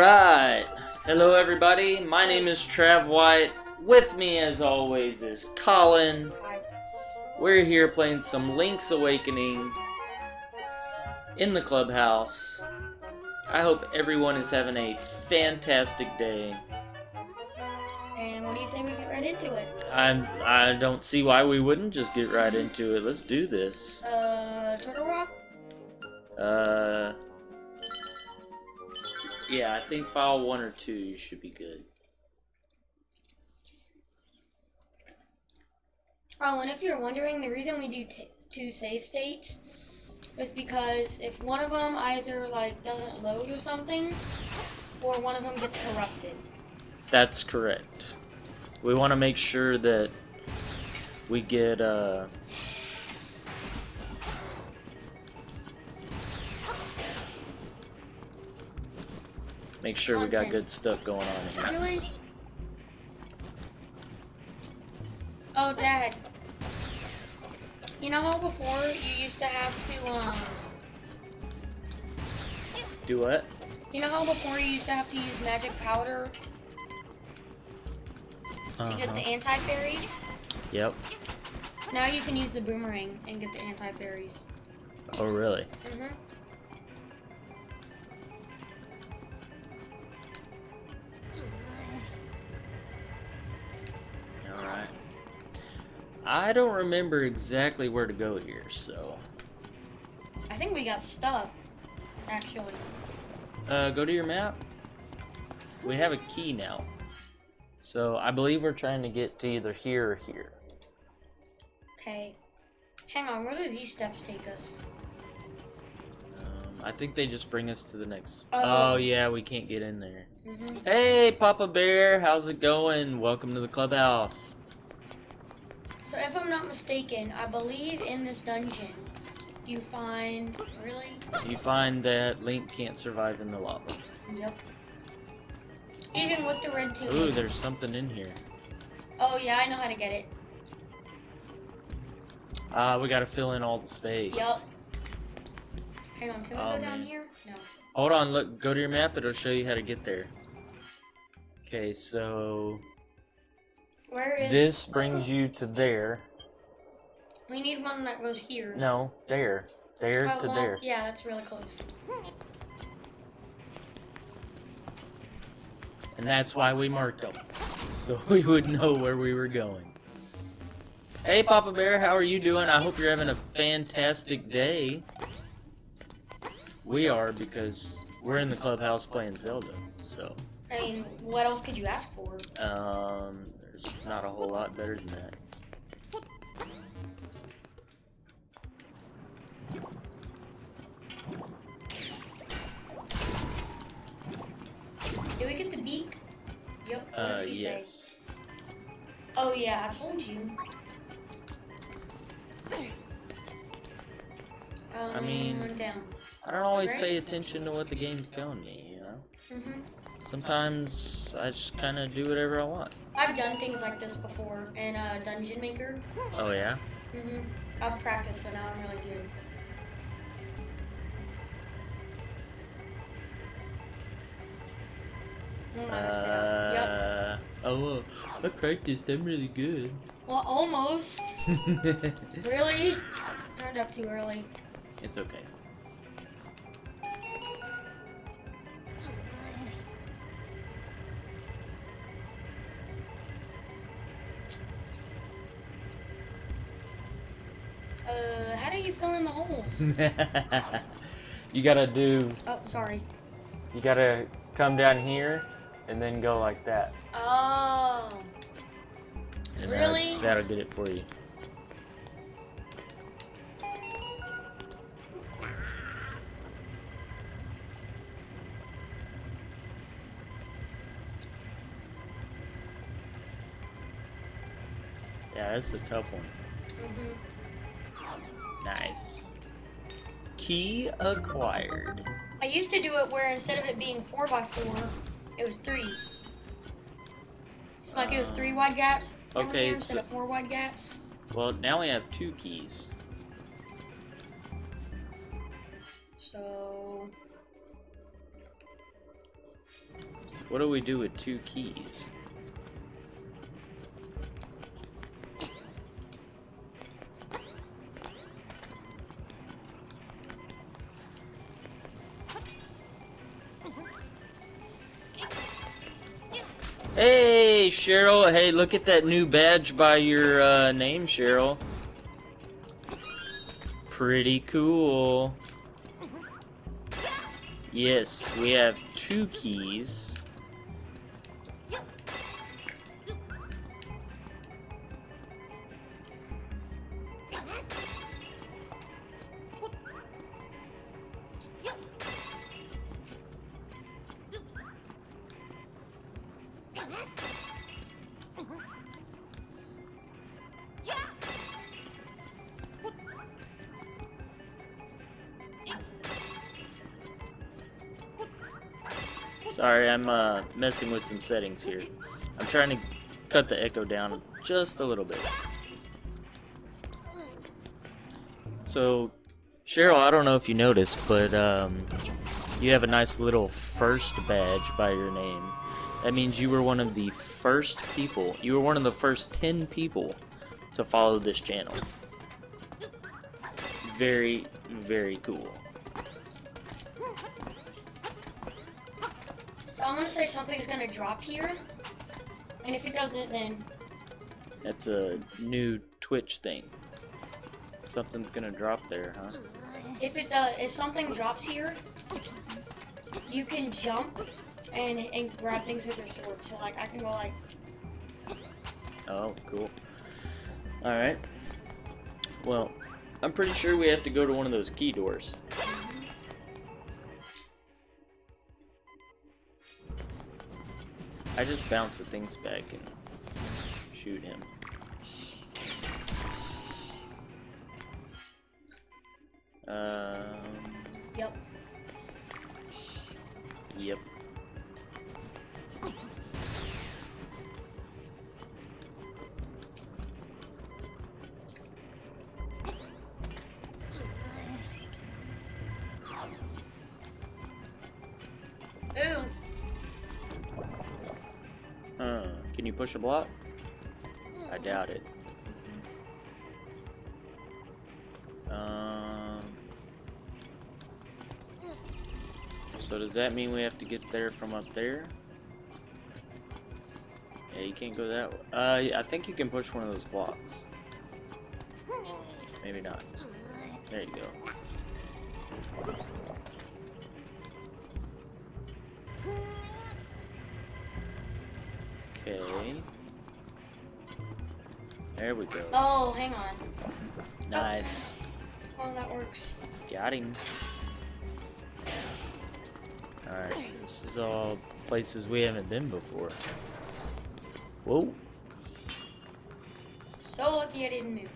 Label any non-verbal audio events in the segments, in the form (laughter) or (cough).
Alright, alright. Hello, everybody. My name is Trav White. With me, as always, is Colin. We're here playing some Link's Awakening in the clubhouse. I hope everyone is having a fantastic day. And what do you say we get right into it? I'm, I don't see why we wouldn't just get right into it. Let's do this. Uh, Turtle Rock? Uh, yeah, I think file one or two you should be good. Oh, and if you're wondering, the reason we do t- two save states is because if one of them either like doesn't load or something, or one of them gets corrupted. That's correct. We want to make sure that we get uh make sure we got good stuff going on here. Really? Oh, Dad. You know how before you used to have to um. Do what? You know how before you used to have to use magic powder to get the Uh-huh. anti-fairies? Yep. Now you can use the boomerang and get the anti-fairies. Oh really? Mm-hmm. All right. I don't remember exactly where to go here, so I think we got stuck, actually. uh, go to your map. We have a key now, so I believe we're trying to get to either here or here. Okay. Hang on, where do these steps take us? Um, I think they just bring us to the next. Oh. Oh yeah, we can't get in there. Mm-hmm. Hey, Papa Bear, how's it going? Welcome to the clubhouse. So if I'm not mistaken, I believe in this dungeon you find really. You find that Link can't survive in the lava. Yep. Even with the red tunic. Ooh, there's something in here. Oh yeah, I know how to get it. Ah, we gotta fill in all the space. Yep. Hang on, can we Oh, go down man. here? Hold on, look, go to your map, it'll show you how to get there. Okay, so Where is? this brings you to there. We need one that goes here. No, there. There Oh, to well, there. Yeah, that's really close. And that's why we marked them. (laughs) So we would know where we were going. Hey Papa Bear, how are you doing? I hope you're having a fantastic day. We are because we're in the clubhouse playing Zelda. So, I mean, what else could you ask for? um, there's not a whole lot better than that. Did we get the beak? Yep. What Uh, does he say? yes. Oh yeah, I told you. Um, I mean- down. I don't always pay attention to what the game's telling me, you know? Mhm. Sometimes I just kind of do whatever I want. I've done things like this before in uh, Dungeon Maker. Oh, yeah? Mhm. I've practiced and now I'm really good. Understand. Yep. Uh, oh, I practiced. I'm really good. Well, almost. (laughs) Really? Turned up too early. it's okay. Uh, how do you fill in the holes? (laughs) you gotta do. oh, sorry. You gotta come down here and then go like that. Oh. And that'll- Really? That'll get it for you. Yeah, that's a tough one. Mhm. Nice. Key acquired. I used to do it where instead of it being four by four, it was three. It's like it was three wide gaps. okay, here instead so- of four wide gaps. Well, now we have two keys. So. What do we do with two keys? Cheryl. Hey, look at that new badge by your uh, name, Cheryl. Pretty cool. Yes, we have two keys. I'm uh, messing with some settings here. I'm trying to cut the echo down just a little bit. So, Cheryl, I don't know if you noticed, but um, you have a nice little first badge by your name. That means you were one of the first people, you were one of the first 10 people to follow this channel. Very, very cool. Say something's gonna drop here, and if it doesn't, then That's a new Twitch thing. Something's gonna drop there, huh? if it does, if something drops here, you can jump and and grab things with your sword. So like I can go like Oh, cool. Alright. Well, I'm pretty sure we have to go to one of those key doors. I just bounce the things back and shoot him. Um, yep. yep. Push a block? I doubt it. Um. So does that mean we have to get there from up there? Yeah, you can't go that way. Uh, I think you can push one of those blocks. Maybe not. There you go. There we go. oh, hang on. Nice. Oh, that works. Got him. Alright, this is all places we haven't been before. Whoa. So lucky I didn't move.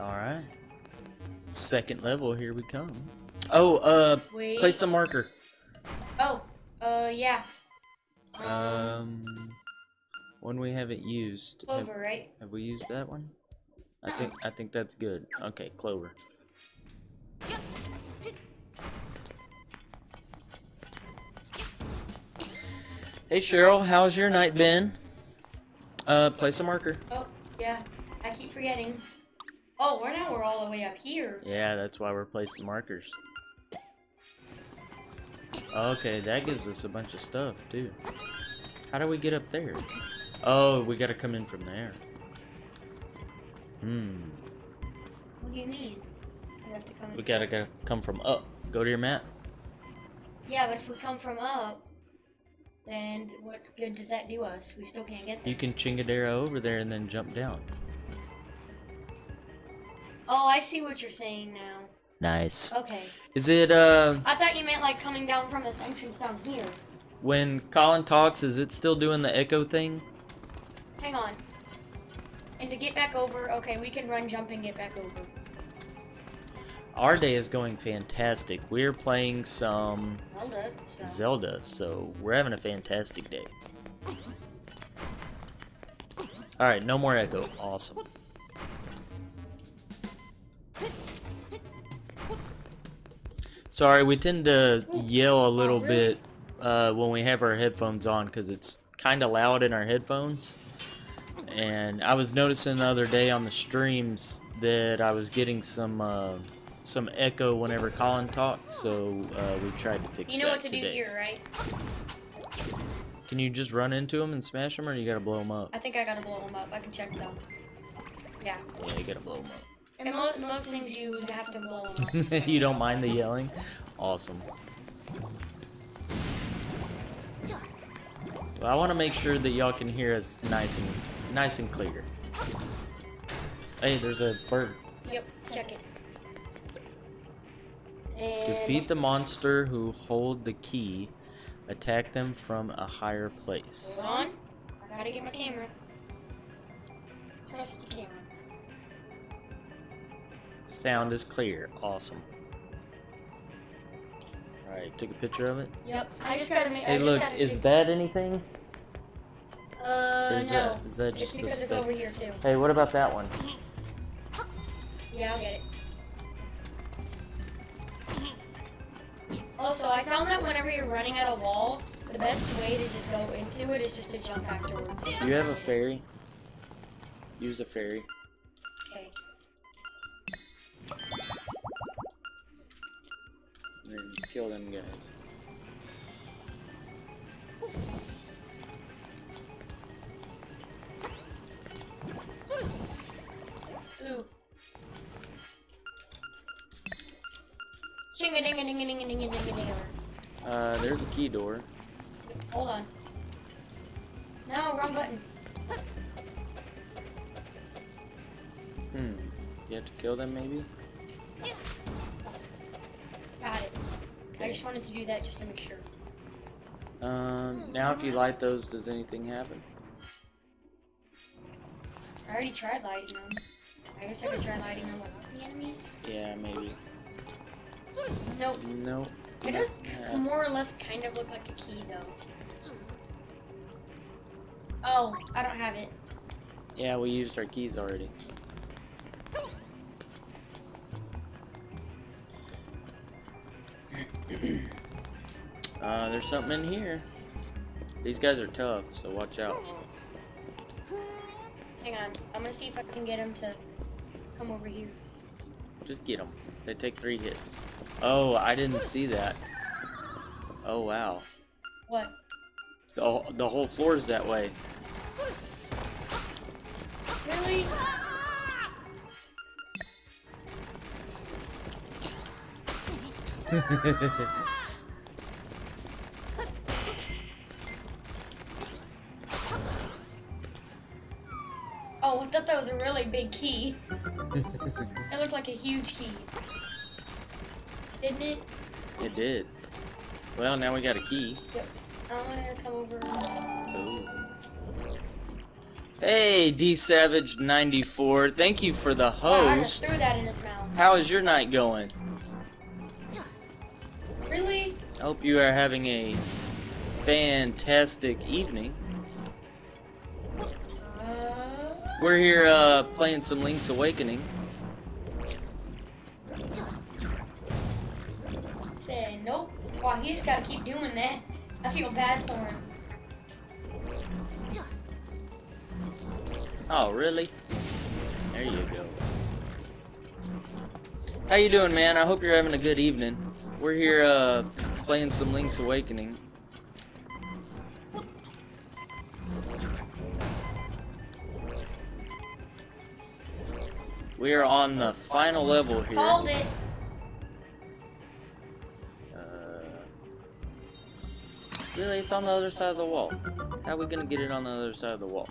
Alright. Second level, here we come. Oh, uh, Wait. place a marker. Yeah. Um, one we haven't used. Have, Clover, right? have we used that one? I think I think that's good. Okay, Clover. Hey Cheryl, how's your night been? Uh, place a marker. Oh, yeah. I keep forgetting. Oh, we're now we're all the way up here. Yeah, that's why we're placing markers. Okay, that gives us a bunch of stuff too. How do we get up there? Oh, we gotta come in from there. Hmm. What do you mean? We have to come. We gotta, gotta come from up. Go to your map. Yeah, but if we come from up, then what good does that do us? We still can't get there. You can Chingadera over there and then jump down. Oh, I see what you're saying now. Nice. Okay. Is it, uh, I thought you meant like coming down from this entrance down here. when Colin talks, is it still doing the echo thing? Hang on. And to get back over, okay, we can run, jump, and get back over. Our day is going fantastic. We're playing some Zelda, so. Zelda, so we're having a fantastic day. Alright, no more echo. Awesome. Sorry, we tend to yell a little Oh, really? bit uh, when we have our headphones on because it's kind of loud in our headphones. And I was noticing the other day on the streams that I was getting some uh, some echo whenever Colin talked, so uh, we tried to fix it. You know that what to today. do here, right? Can you just run into him and smash him, or you gotta blow him up? I think I gotta blow him up. I can check though. Yeah. Yeah, you gotta blow him And mo most things you have to blow up. (laughs) up. you don't mind the yelling? Awesome. Well, I want to make sure that y'all can hear us nice and nice and clear. Hey, there's a bird. Yep, check it. And Defeat the monster who hold the key. Attack them from a higher place. Hold on. I gotta get my camera. Trust the camera. Sound is clear. Awesome. Alright, took a picture of it. Yep. I just gotta make. I Hey, just look, is that anything? Uh, is no. that, is that It's just a because it's stick? over here too. Hey, what about that one? Yeah, I'll get it. Also, I found that whenever you're running at a wall, the best way to just go into it is just to jump afterwards. Do you have a fairy? Use a fairy. Kill them guys. Ooh. Uh, there's a key door. Hold on. No, wrong button. Hmm. You have to kill them, maybe? Got it. I just wanted to do that just to make sure. Um, now if you light those, does anything happen? I already tried lighting them. I guess I could try lighting them without the enemies. Yeah, maybe. Nope. Nope. It does Yeah. more or less kind of look like a key though. Oh, I don't have it. Yeah, we used our keys already. Uh, there's something in here. These guys are tough, so watch out. Hang on. I'm gonna see if I can get him to come over here. Just get them. They take three hits. Oh, I didn't see that. Oh, wow. What? The, whole- the whole floor is that way. Really? (laughs) Oh, I thought that was a really big key. It looked like a huge key. Didn't it? it did. Well, now we got a key. I'm gonna come over. Ooh. Hey, D Savage 94. Thank you for the Wow, I just host. threw that in his mouth. How is your night going? Really? I hope you are having a fantastic evening. Uh, We're here uh, playing some Link's Awakening. Say nope. Wow, he just gotta keep doing that. I feel bad for him. Oh, really? There you go. How you doing, man? I hope you're having a good evening. We're here uh, playing some Link's Awakening. We are on the final level here. Called it. Uh, really, it's on the other side of the wall. How are we gonna get it on the other side of the wall?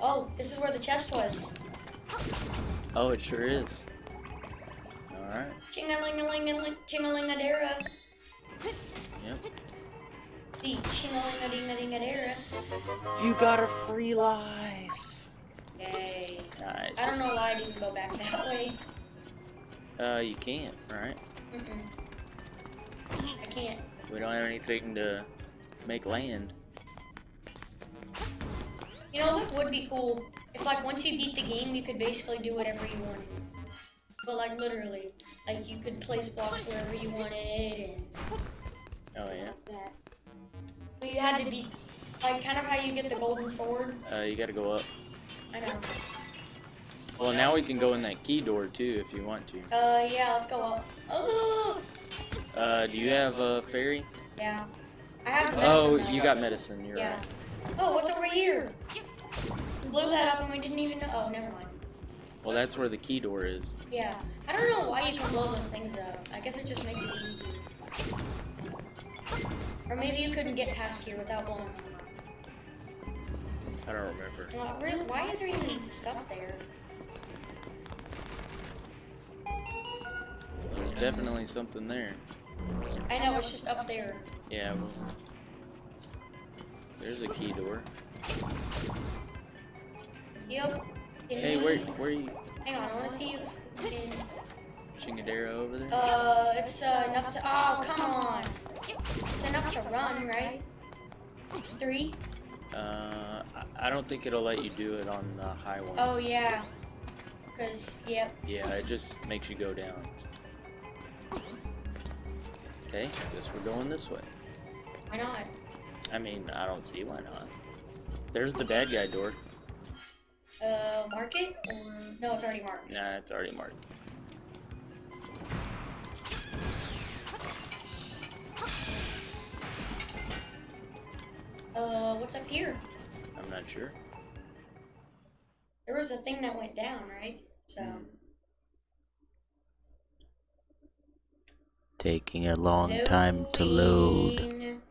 Oh, this is where the chest was. Oh, it sure is. Alright. Chingalingalingaling, chingalingadera. Yep. The chingalingadingadingadera. You got a free life. Yay. Nice. I don't know why I didn't go back that way. Uh, you can't, right? Mm-mm. I can't. We don't have anything to make land. You know, that would be cool. If, like, once you beat the game, you could basically do whatever you wanted. But like literally, like you could place blocks wherever you wanted and Oh yeah. that. But you had to be like kind of how you get the golden sword. Uh, you gotta go up. I know. Well, now we can go in that key door too if you want to. Uh, yeah, let's go up. Oh, Uh, do you have a fairy? yeah. I have. Oh, medicine you got medicine. You're Yeah. right. Oh, what's over here? We blew that up and we didn't even know. Oh, never mind. Well, that's where the key door is. Yeah. I don't know why you can blow those things up. I guess it just makes it easy. Or maybe you couldn't get past here without blowing them up. I don't remember. Well, really, why is there even stuff there? There's definitely something there. I know, it's just up there. Yeah. Well, there's a key door. Yep. Hey, where where are you? Hang on, I want to see if we can... Chingadera over there? Uh, it's uh, enough to... Oh, come on! It's enough to run, right? It's three? Uh, I- I don't think it'll let you do it on the high ones. Oh, yeah. Because, yep. Yeah, it just makes you go down. Okay, guess we're going this way. Why not? I mean, I don't see why not. There's the bad guy door. Uh, mark it? Or... No, it's already marked. Nah, it's already marked. Uh, what's up here? I'm not sure. There was a thing that went down, right? So... Taking a long time to load. Loading.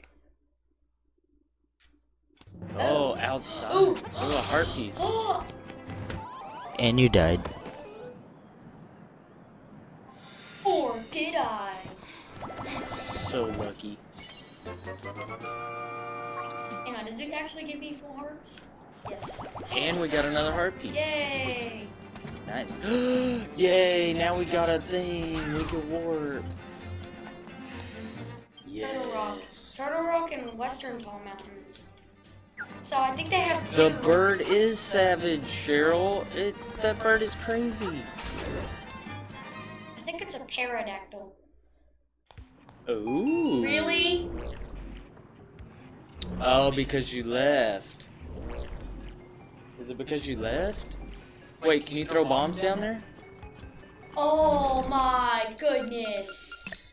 Oh, outside. Ooh. Oh, a heart piece. Oh! And you died. Or did I? So lucky. Hang on, does it actually give me full hearts? Yes. And we got another heart piece. Yay! Nice. (gasps) Yay, now we got a thing. We can warp. Turtle Rock. Yes. Turtle Rock and Western Tall Mountains. So I think they have two. The bird is savage, Cheryl. It that bird is crazy. I think it's a pterodactyl. Ooh. Really? Oh, because you left. Is it because you left? Wait, can you throw bombs down there? Oh my goodness.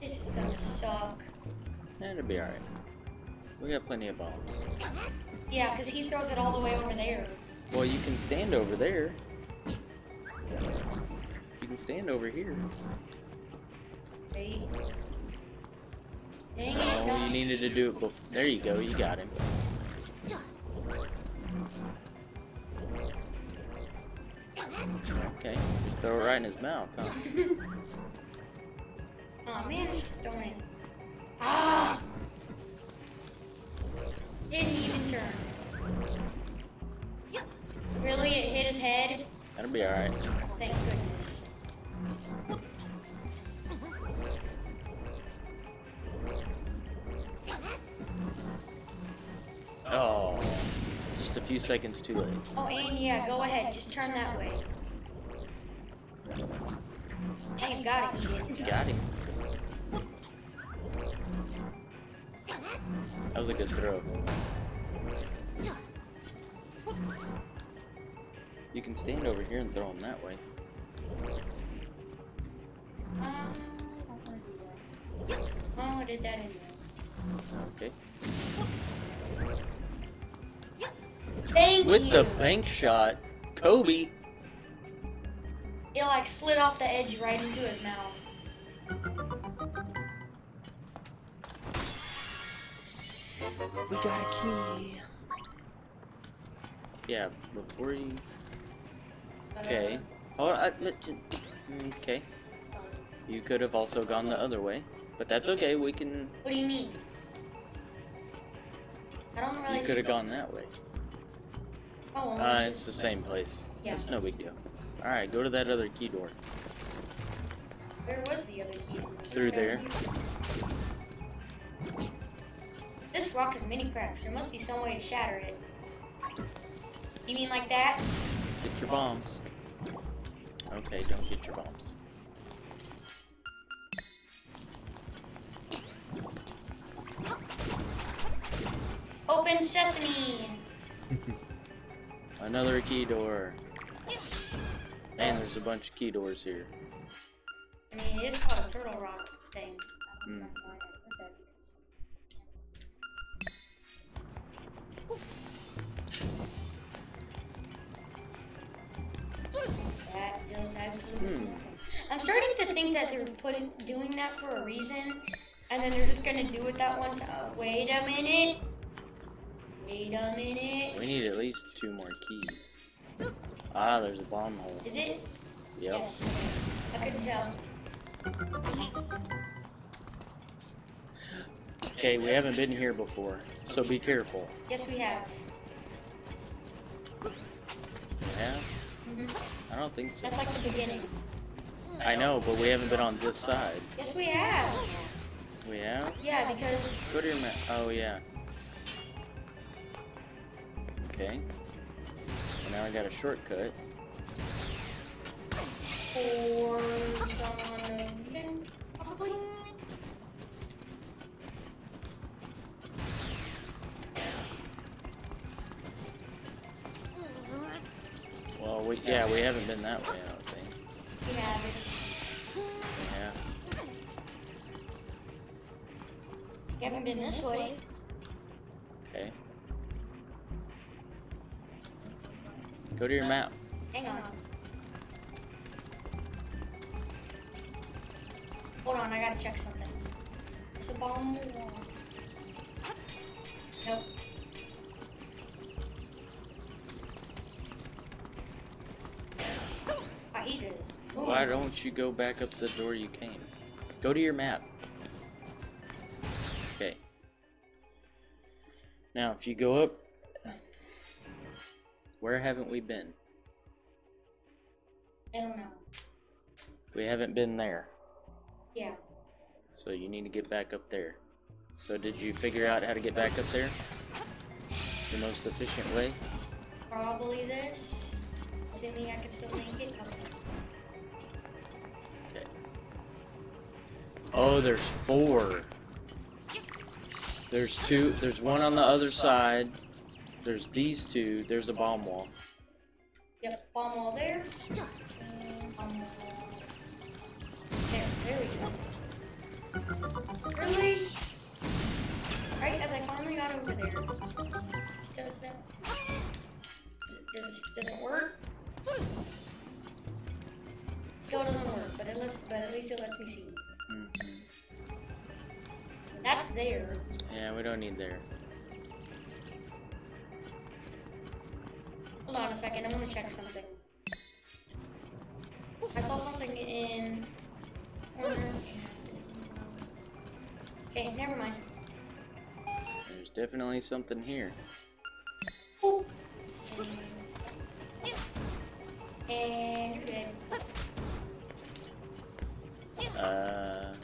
This is gonna suck. That'll be alright. We got plenty of bombs. Yeah, because he throws it all the way over there. Well, you can stand over there. You can stand over here. Wait. Dang it. Oh, no. you needed to do it before. There you go, you got him. Okay, just throw it right in his mouth, huh? (laughs) oh man, I should have thrown it. Ah! Didn't even turn. Really? It hit his head? That'll be alright. Thank goodness. Oh, just a few seconds too late. Oh, and yeah, go ahead. Just turn that way. Now you gotta eat it. Got him. That was a good throw. You can stand over here and throw him that way. Uh, I don't wanna do that. Oh, I did that anyway. Okay. Thank With you. the bank shot, Kobe. It like slid off the edge right into his mouth. We got a key. Yeah, before you. Okay. Hold on. I- Okay. You could have also gone the other way, but that's okay. We can. What do you mean? I don't really. You could have gone that way. Oh, Uh, it's it's the same place. Yeah. It's no big deal. All right, go to that other key door. Where was the other key? Through another there. This rock has many cracks. There must be some way to shatter it. You mean like that? Get your bombs. Okay, don't get your bombs. Open sesame! (laughs) Another key door. Man, there's a bunch of key doors here. I mean, it is called a turtle rock thing. Hmm. That does absolutely Hmm. I'm starting to think that they're putting doing that for a reason, and then they're just gonna do it that one time. wait a minute. Wait a minute. We need at least two more keys. Ah, there's a bomb hole. Is it? Yep. Yes. I couldn't tell. Okay, we haven't been here before, so be careful. Yes, we have. Yeah? Hmm I don't think so. That's like the beginning. I know, but we haven't been on this side. Yes, we have. We have? Yeah, because Go to your map. Oh, yeah. Okay. Well, now I got a shortcut. for some possibly. Well, we yeah, we haven't been that way, I don't think. We have. It's just Yeah. we haven't been this way. Okay. Go to your map. Hang on. Hold on, I gotta check something. It's a bomb wall. Nope. Hate this. Ooh. Why don't you go back up the door you came? Go to your map. Okay. Now, if you go up, where haven't we been? I don't know. We haven't been there. Yeah. So you need to get back up there. So did you figure out how to get back up there? The most efficient way? Probably this. Assuming I can still make it. Oh, there's four. There's two. There's one on the other side. There's these two. There's a bomb wall. Yep, bomb wall there. There, there we go. Really? Right as I finally got over there. Still does that. Does, it work? Still doesn't work, but at least, but at least it lets me see. That's there. Yeah, we don't need there. Hold on a second, I'm gonna check something. I saw something in. Okay, never mind. There's definitely something here. Ooh. And you're dead. Uh,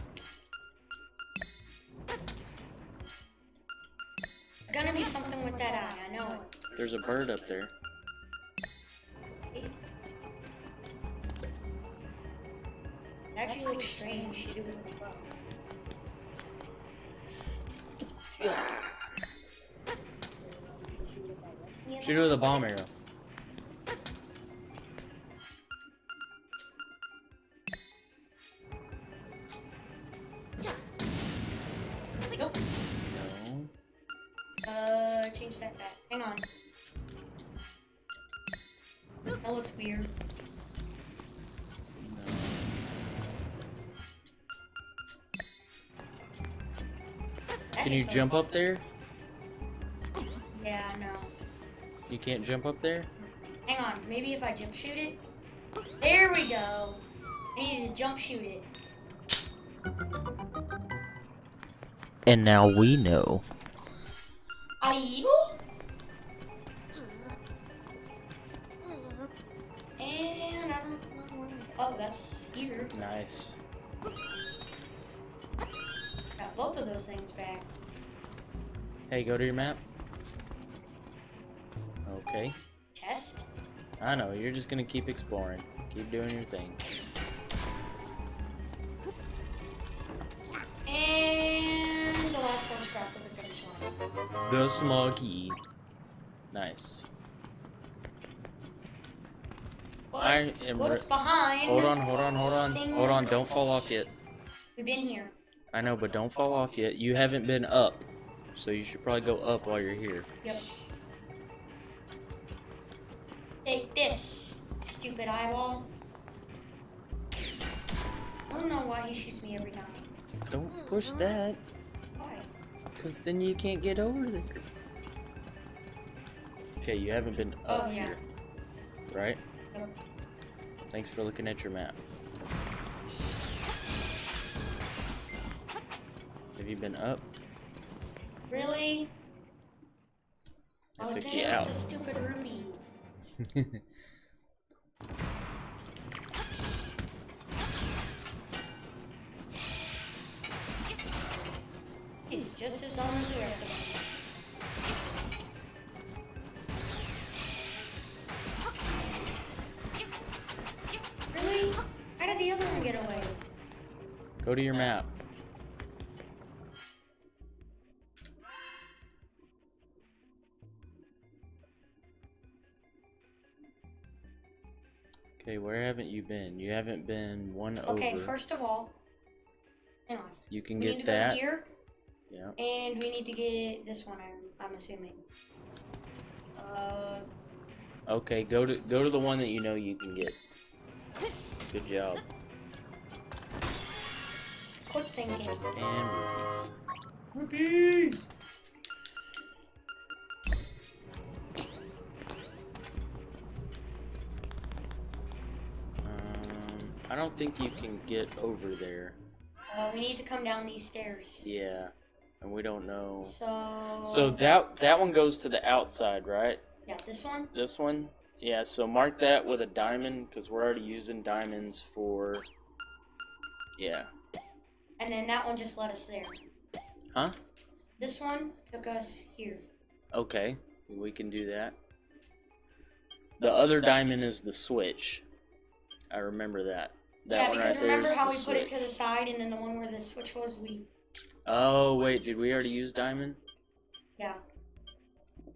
gonna be something with that eye, I know it. there's a bird up there. It actually looks strange. Shoot it with the bow. Shoot it with a bomb arrow. Looks weird. Can you jump up there? Yeah, no. You can't jump up there? Hang on, maybe if I jump shoot it. There we go. I need to jump shoot it. And now we know. I And here. Nice. Got both of those things back. Hey, go to your map. Okay. Test? I know, you're just gonna keep exploring. Keep doing your thing. And the last one's crossed over the finish line. The small key. Nice. What? I am What's behind? Hold on, hold on, hold on. Hold on, don't fall off yet. We've been here. I know, but don't fall off yet. You haven't been up. So you should probably go up while you're here. Yep. Take this, stupid eyeball. I don't know why he shoots me every time. Don't push that, Why? because then you can't get over there. Okay, you haven't been Oh, up yeah. here. Right? Yep. Thanks for looking at your map. Have you been up? Really? I I was took you out. the stupid rupee. (laughs) He's just as dumb as the rest of them. The other one get away? Go to your map. Okay, where haven't you been? You haven't been one Okay, over. first of all, hang on. you can we need get to that. go here, Yeah. and we need to get this one. I'm, I'm assuming. Uh, Okay, go to go to the one that you know you can get. Good job. quick thinking. And rupees. Rupees. Um, I don't think you can get over there. Uh, we need to come down these stairs. Yeah, and we don't know. So. So that that one goes to the outside, right? Yeah, this one. This one? Yeah, so mark that with a diamond because we're already using diamonds for. Yeah. And then that one just led us there. Huh? This one took us here. Okay, we can do that. The other diamond is the switch. I remember that. That yeah, one because right there remember is how we put it to switch. the side, and then the one where the switch was, we. Oh wait, did we already use diamond? Yeah.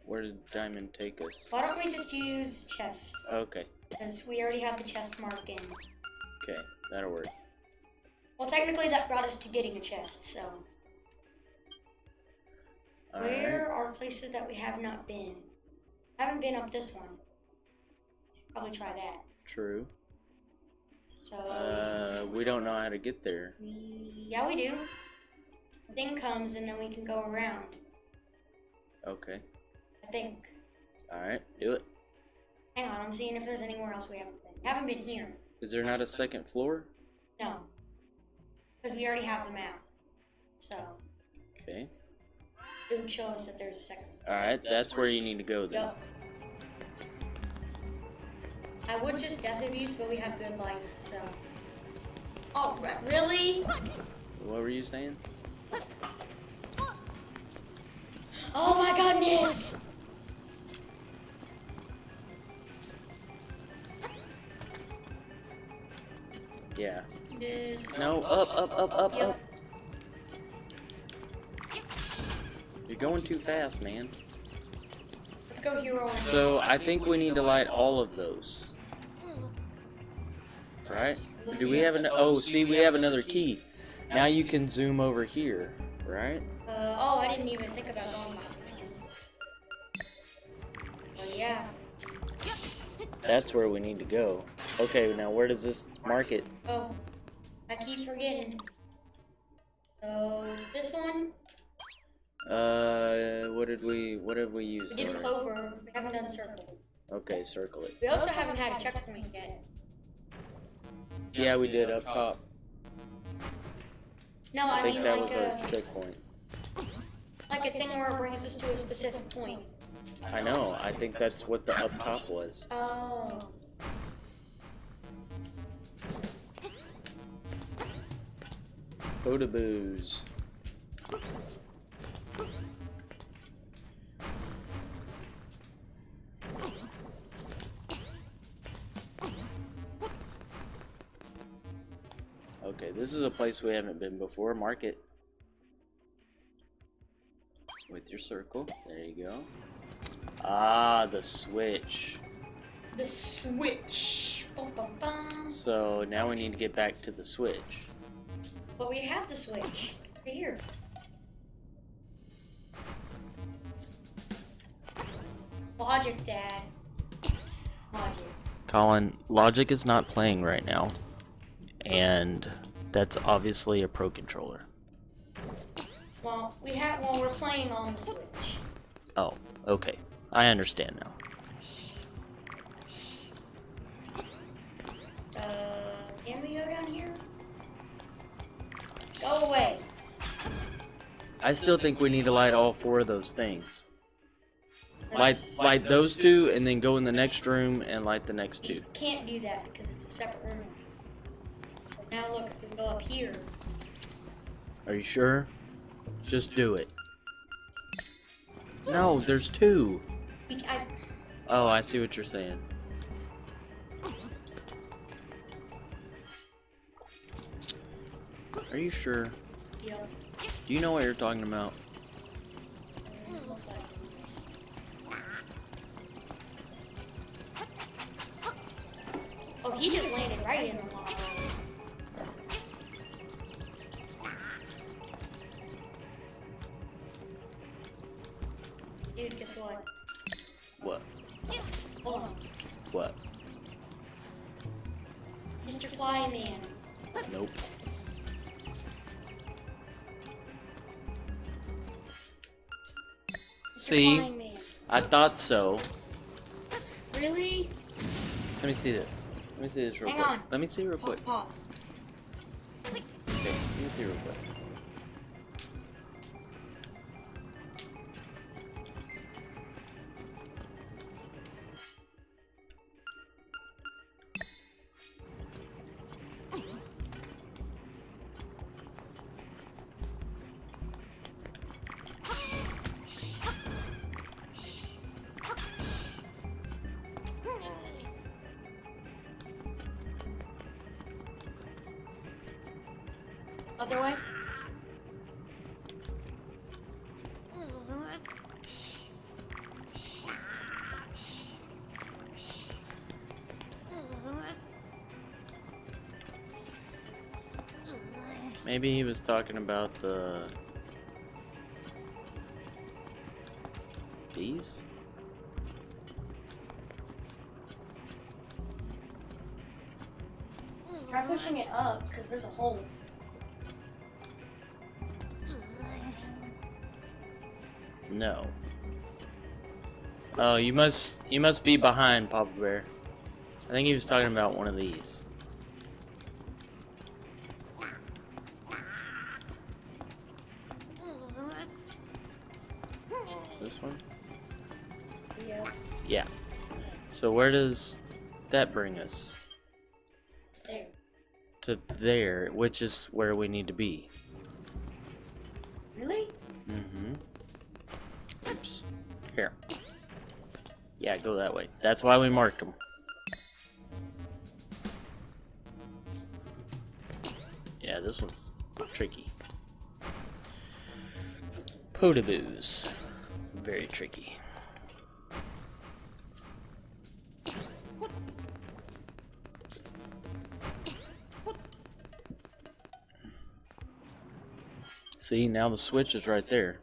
Where did diamond take us? Why don't we just use chest? Okay, Because we already have the chest mark in. okay, that'll work. Well, technically, that brought us to getting a chest, so. Alright. Where are places that we have not been? I haven't been up this one. Probably try that. True. So. Uh, we don't know how to get there. we, yeah, we do. The thing comes and then we can go around. Okay. I think. Alright, do it. Hang on, I'm seeing if there's anywhere else we haven't been. Haven't been here. Is there not a second floor? No. Because we already have the map. So Okay. it would show us that there's a second. floor. Alright, that's where you need to go then. Yup. I would just death abuse, but we have good life, so. Oh, re- really? What were you saying? Oh my goodness! Yeah. This. No, up, up, up, up, Yep. up. You're going too fast, man. Let's go hero. So I think we need to light all of those. Right? Do we have an? Oh, see, we have another key. Now you can zoom over here, right? Uh, oh, I didn't even think about going hand. But yeah. That's where we need to go. Okay, now where does this market? Oh, I keep forgetting. So this one, Uh, what did we? What did we we use? did already? clover. We haven't done circle. Okay, circle it. We also haven't had a checkpoint yet. Yeah, we did up top. No, I I, think mean that like was a our checkpoint. like a thing where it brings us to a specific point. I know, I think that's what the up top was. Oh. Bodaboos. Okay, this is a place we haven't been before. Mark it. With your circle. There you go. Ah, the switch. The switch. Bum, bum, bum. So now we need to get back to the switch. But we have the switch. Right here. Logic, Dad. Logic. Colin, Logic is not playing right now. And that's obviously a pro controller. Well, we have. Well, we're playing on the switch. Oh, okay. I understand now. Uh, can we go down here? Go away. I still think we need to light all four of those things. Light, light those two, and then go in the next room and light the next two. You can't do that because it's a separate room. 'Cause now look, if we go up here, Are you sure? Just do it. No, there's two. I, Oh, I see what you're saying. Are you sure? Do you know what you're talking about? it looks like this. Oh, he just landed right in the lava. Dude, guess what? What? Hold on. What? Mr. Flyman. Nope. See? Flyman. I thought so. Really? Let me see this. Let me see this real Hang quick. on. Let me see real quick. Pause. Okay, let me see real quick. Maybe he was talking about the these. Try pushing it up, because there's a hole. No. Oh, you must you must be behind Papa Bear. I think he was talking about one of these. Where does that bring us? There. To there, which is where we need to be. Really? Mm-hmm. Oops. Here. Yeah, go that way. That's why we marked them. Yeah, this one's tricky. Potaboos. Very tricky. See, now the switch is right there.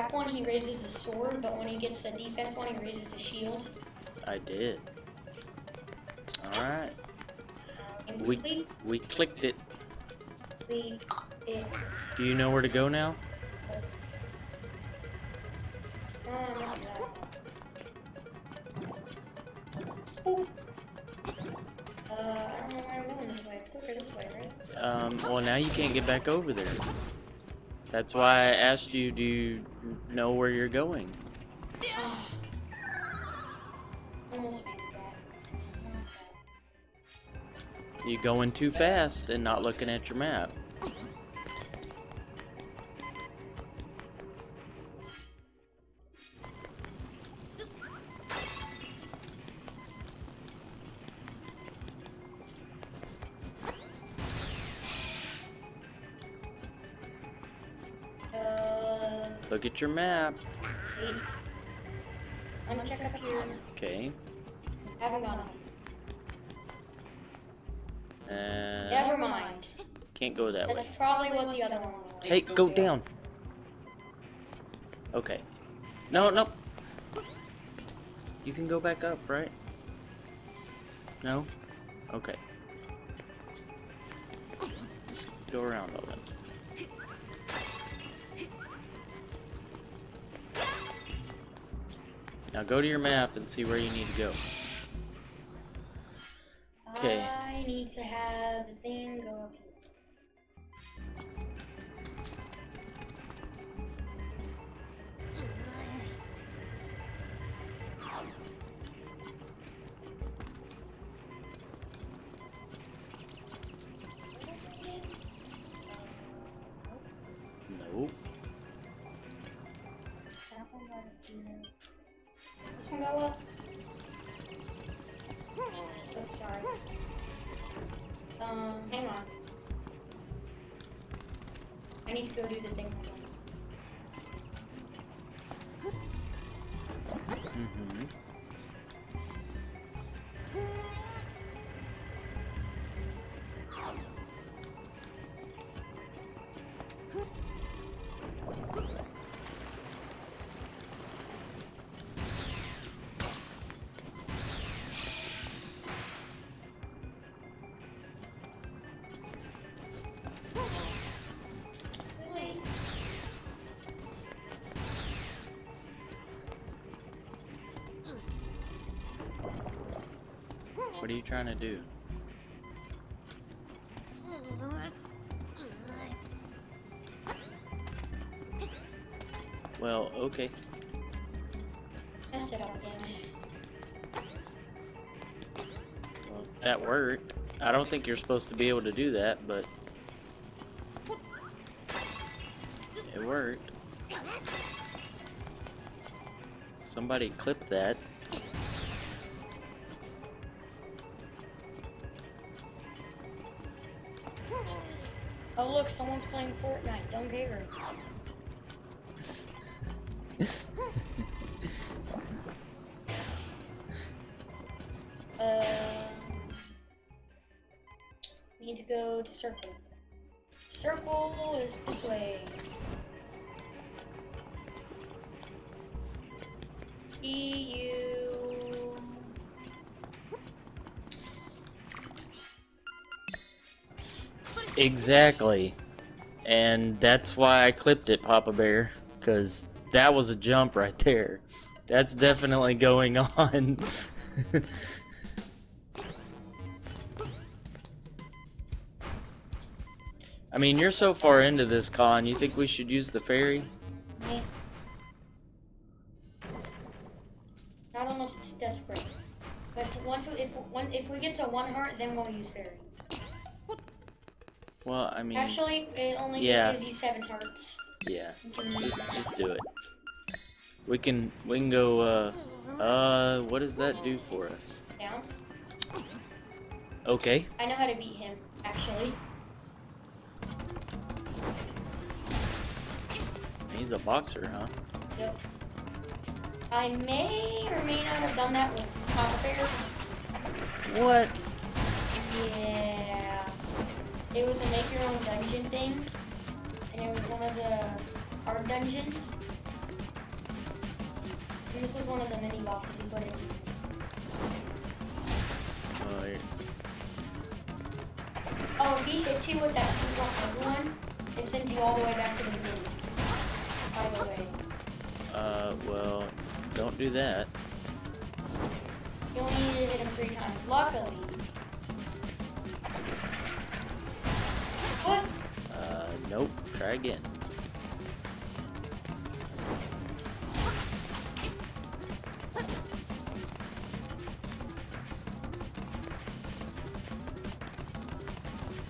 Attack one, he raises the sword. But when he gets the defense one, he raises the shield. I did. Alright. We we clicked it. we... It... Do you know where to go now? Oh, I missed that. Boop. Uh, I don't know why I'm going this way. It's quicker this way, right? Um, well now you can't get back over there. That's why I asked you, do you know where you're going? You're going too fast and not looking at your map. Look at your map. wait. I'm gonna check up here. Okay. 'cause I haven't gone up. And Never mind. can't go that way. That's probably what the other one was. Hey, go down. Okay. No, no. You can go back up, right? No? Okay. Just go around all then. Now go to your map and see where you need to go. Okay. I need to have thing go up One go up? Oh, sorry. Um, hang on. I need to go do the thing. What are you trying to do? Well, okay. Messed it up again. Well, that worked. I don't think you're supposed to be able to do that, but it worked. Somebody clip that. Someone's playing Fortnite. Don't care. Exactly. And that's why I clipped it, Papa Bear. Because that was a jump right there. That's definitely going on. (laughs) I mean, you're so far into this con, you think we should use the ferry? It only Yeah. gives you seven hearts. yeah. Just just do it. We can we can go uh uh what does that do for us? down. Okay. I know how to beat him. Actually, He's a boxer, huh? yep. I may or may not have done that with Papa Bear. What? Yeah. It was a make your own dungeon thing, and it was one of the hard dungeons. And this was one of the mini bosses you put in. Oh. Oh, if he hits you with that super hard one, it sends you all the way back to the beginning. By the way, Uh, well, don't do that. you only need to hit him three times. Luckily. Try again.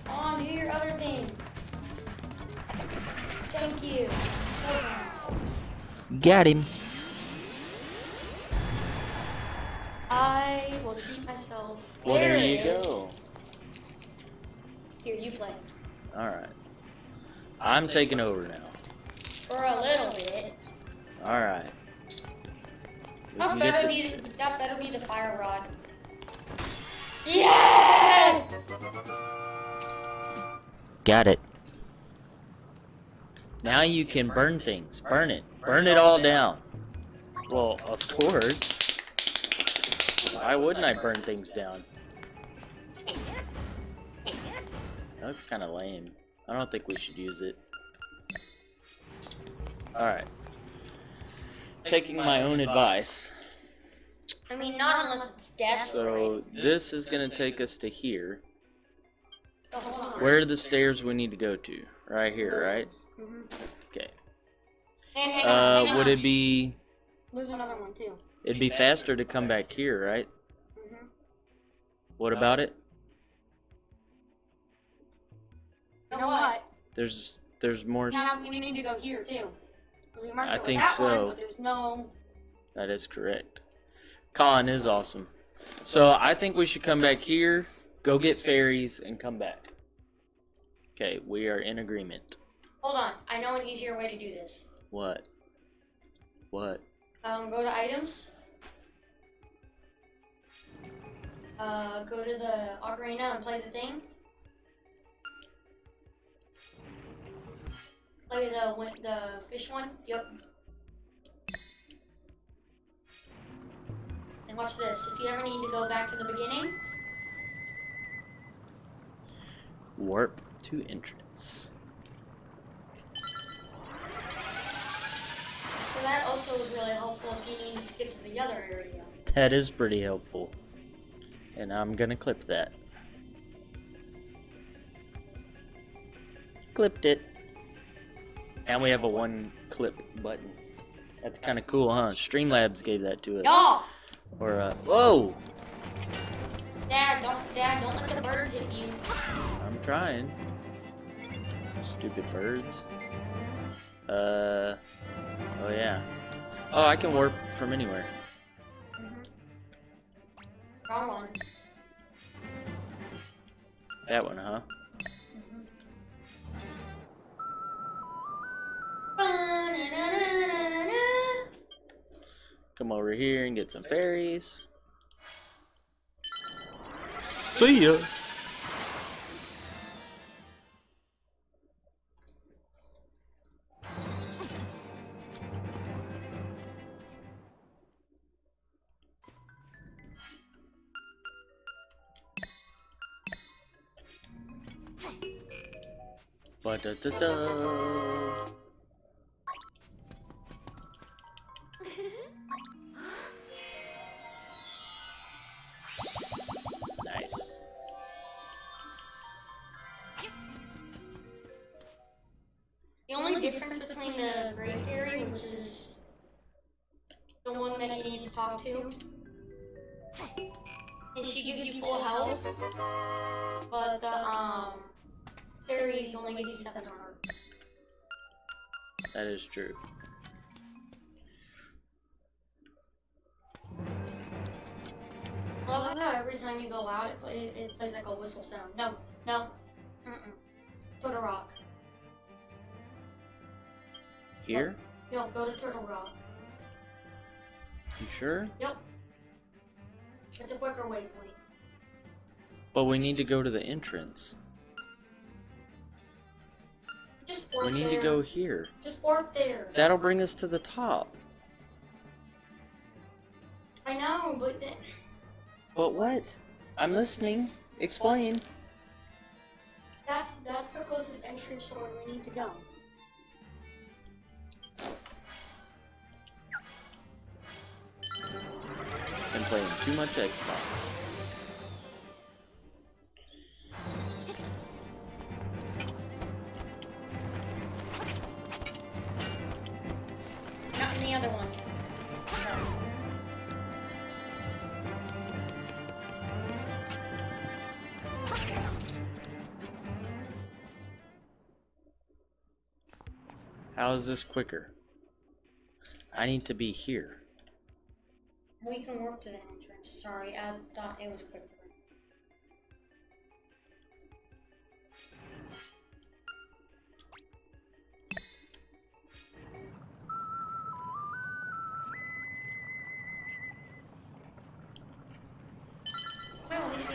On, do your other thing. Thank you. Got him. Taking over now. For a little bit. Alright. That better be, that better be the fire rod. Yes! Got it. Now you can burn things. Burn it. Burn it all down. Well, of course. Why wouldn't I burn things down? That looks kind of lame. I don't think we should use it. Alright. Taking my own advice. I mean, not unless it's desperate. So, this is going to take us to here. Hold on. Where are the stairs we need to go to? Right here, right? Okay. And hang on, Uh, would it be... There's another one too. It'd be faster to come back here, right? hmm What about it? You know what? There's there's more. s- Now we need to go here too. 'Cause we marked I it with think that so. One, but there's no. That is correct. Con is awesome. So I think we should come back here, go get fairies, and come back. Okay, we are in agreement. Hold on. I know an easier way to do this. What? What? Um, go to items. Uh, go to the ocarina and play the thing. Play the the fish one. Yep. And watch this. If you ever need to go back to the beginning, Warp to entrance. so that also is really helpful if you need to get to the other area. That is pretty helpful. And I'm gonna clip that. Clipped it. And we have a one clip button. That's kind of cool, huh? Streamlabs gave that to us. Y'all, Or, uh, whoa! Dad, don't, Dad, don't let the birds hit you. I'm trying. Stupid birds. Uh, oh yeah. Oh, I can warp from anywhere. Mhm. Wrong one. That one, huh? Come over here and get some fairies. See ya! Ba-da-da-da. Only you seven hearts. That is true. I love how every time you go out, it, play, it plays like a whistle sound. No, no, mm-mm. Turtle Rock. Here? Yo, go to Turtle Rock. You sure? Yep. It's a quicker waypoint. But we need to go to the entrance. Just We need there. to go here. Just warp there. That'll bring us to the top. I know, but then. But what? I'm listening. Explain. That's that's the closest entrance to where we need to go. Been playing too much Xbox. In the other one. How is this quicker? I need to be here. We can work to the entrance. Sorry, I thought it was quicker. Okay.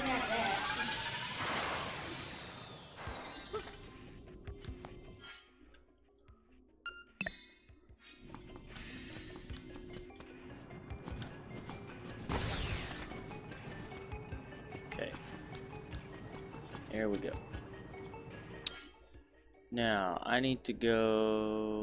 Here we go. Now, I need to go...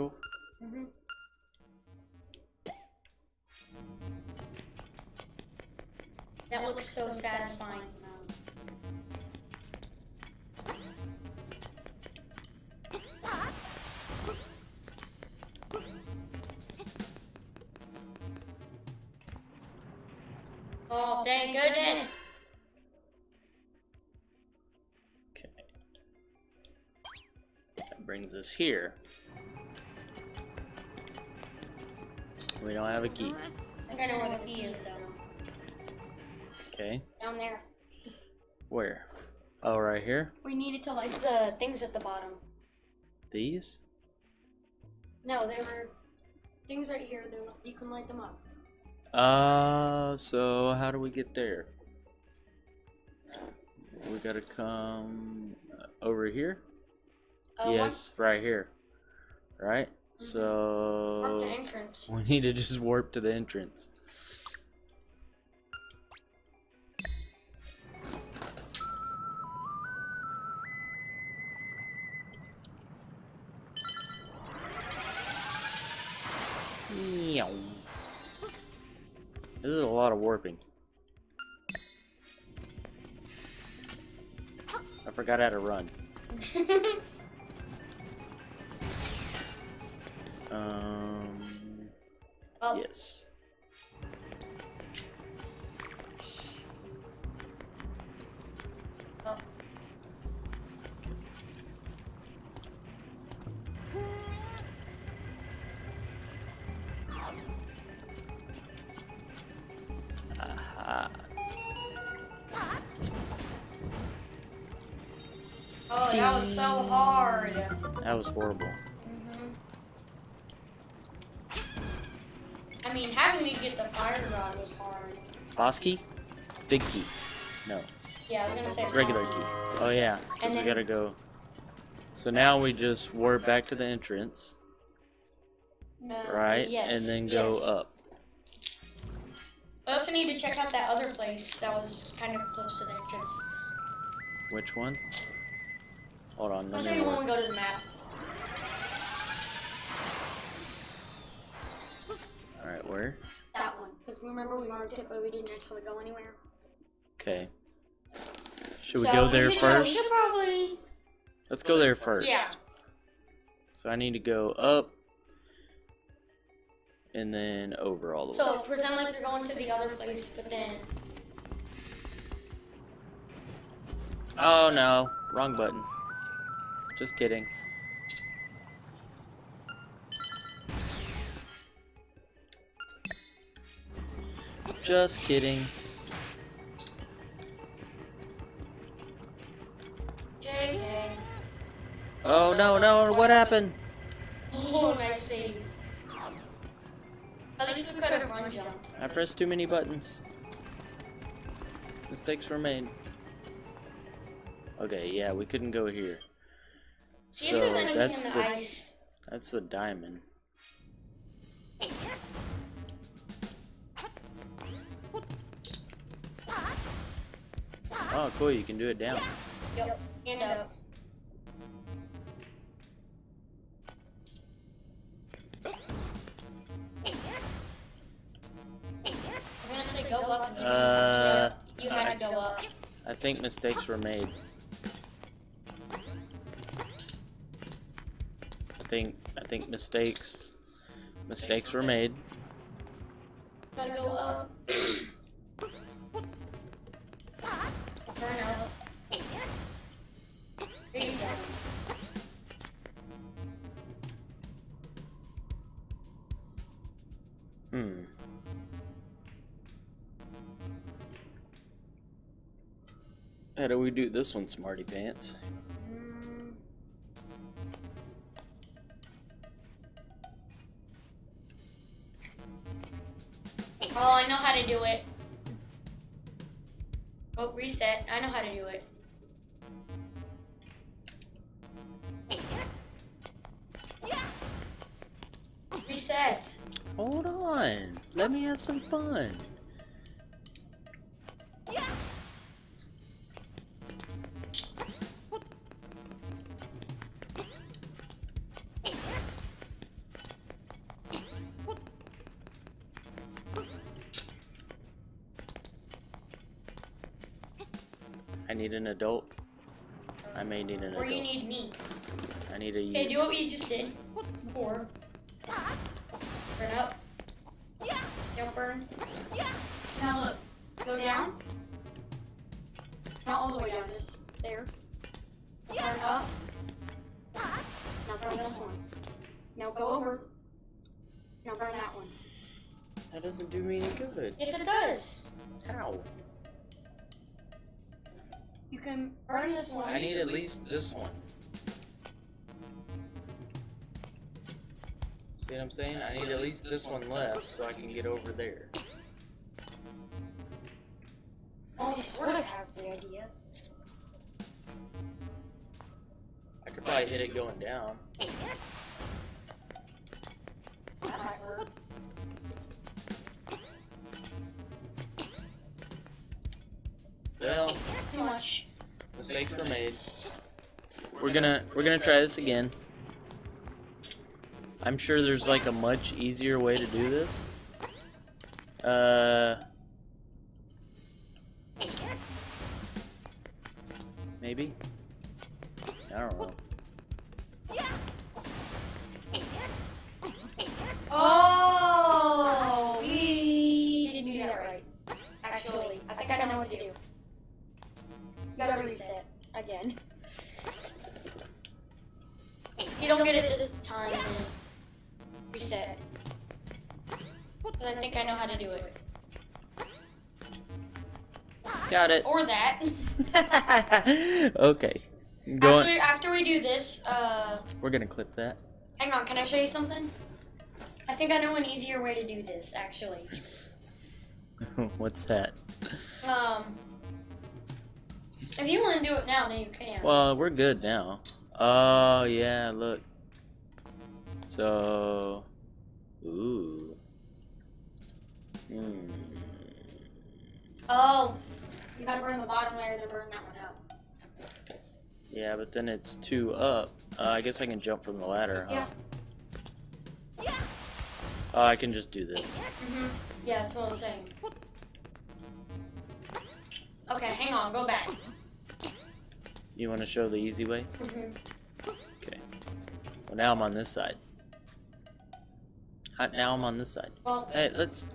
on? Triangle? Mm-hmm. That looks so satisfying. Oh, thank goodness! Okay. That brings us here. We don't have a key. I think I know where the key is, though. Okay. Down there. Where? Oh, right here? We need it to light the things at the bottom. These? No, they were things right here. They're, you can light them up. Uh, so how do we get there? We gotta come over here? Uh, yes, right here. Right? Once- So Up the entrance. we need to just warp to the entrance. This is a lot of warping. I forgot how to run. (laughs) Um. oh, Yes. oh. Aha. Oh, that was so hard. That was horrible. I mean, having me get the fire rod was hard. Boss key? Big key. No. Yeah, I was gonna say Regular key. Oh yeah. Because we gotta go. So now we just warp back to the entrance, No, right? Yes. And then go yes. up. We also need to check out that other place that was kind of close to the entrance. Which one? Hold on, let me you when we go to the map. Alright, where? That one. Because remember we marked it, but we didn't actually go anywhere. Okay. Should we So, go there should go- we first? should probably. Let's go there first. Yeah. So I need to go up and then over all the way. So pretend like you're going to the other place, but then. Oh no, wrong button. Just kidding. Just kidding. Oh no, no, what happened? Oh, nice save. At least we could have run jumped. I pressed too many buttons. Mistakes were made. Okay, yeah, we couldn't go here. So if there's anything that's the, the that's the diamond. Oh, cool, you can do it down. Yep. And up. I was gonna go up and see. Uh, I go up. I think mistakes were made. I think I think mistakes mistakes were made. Gotta go up. Do this one, Smarty Pants? An adult. I may need an Or you adult. need me. I need a Okay, you. do what you just did saying? I need at least this one left so I can get over there. I you sort of have the idea. I could probably hit it going down. That might work. Well, Too much. mistakes were made. We're gonna we're gonna try this again. I'm sure there's like a much easier way to do this. Uh okay. Going After after we do this, uh, we're gonna clip that. hang on. Can I show you something? I think I know an easier way to do this. Actually. (laughs) What's that? Um, if you want to do it now, then you can. Well, we're good now. Oh yeah, look. So, ooh. Hmm. oh, Yeah, but then it's two up. Uh, I guess I can jump from the ladder, huh? Yeah. Oh, I can just do this. Mhm. Yeah, that's what I'm saying. Okay, hang on. Go back. You want to show the easy way? Mhm. Okay. Well, now I'm on this side. Uh, now I'm on this side. Well, Hey, let's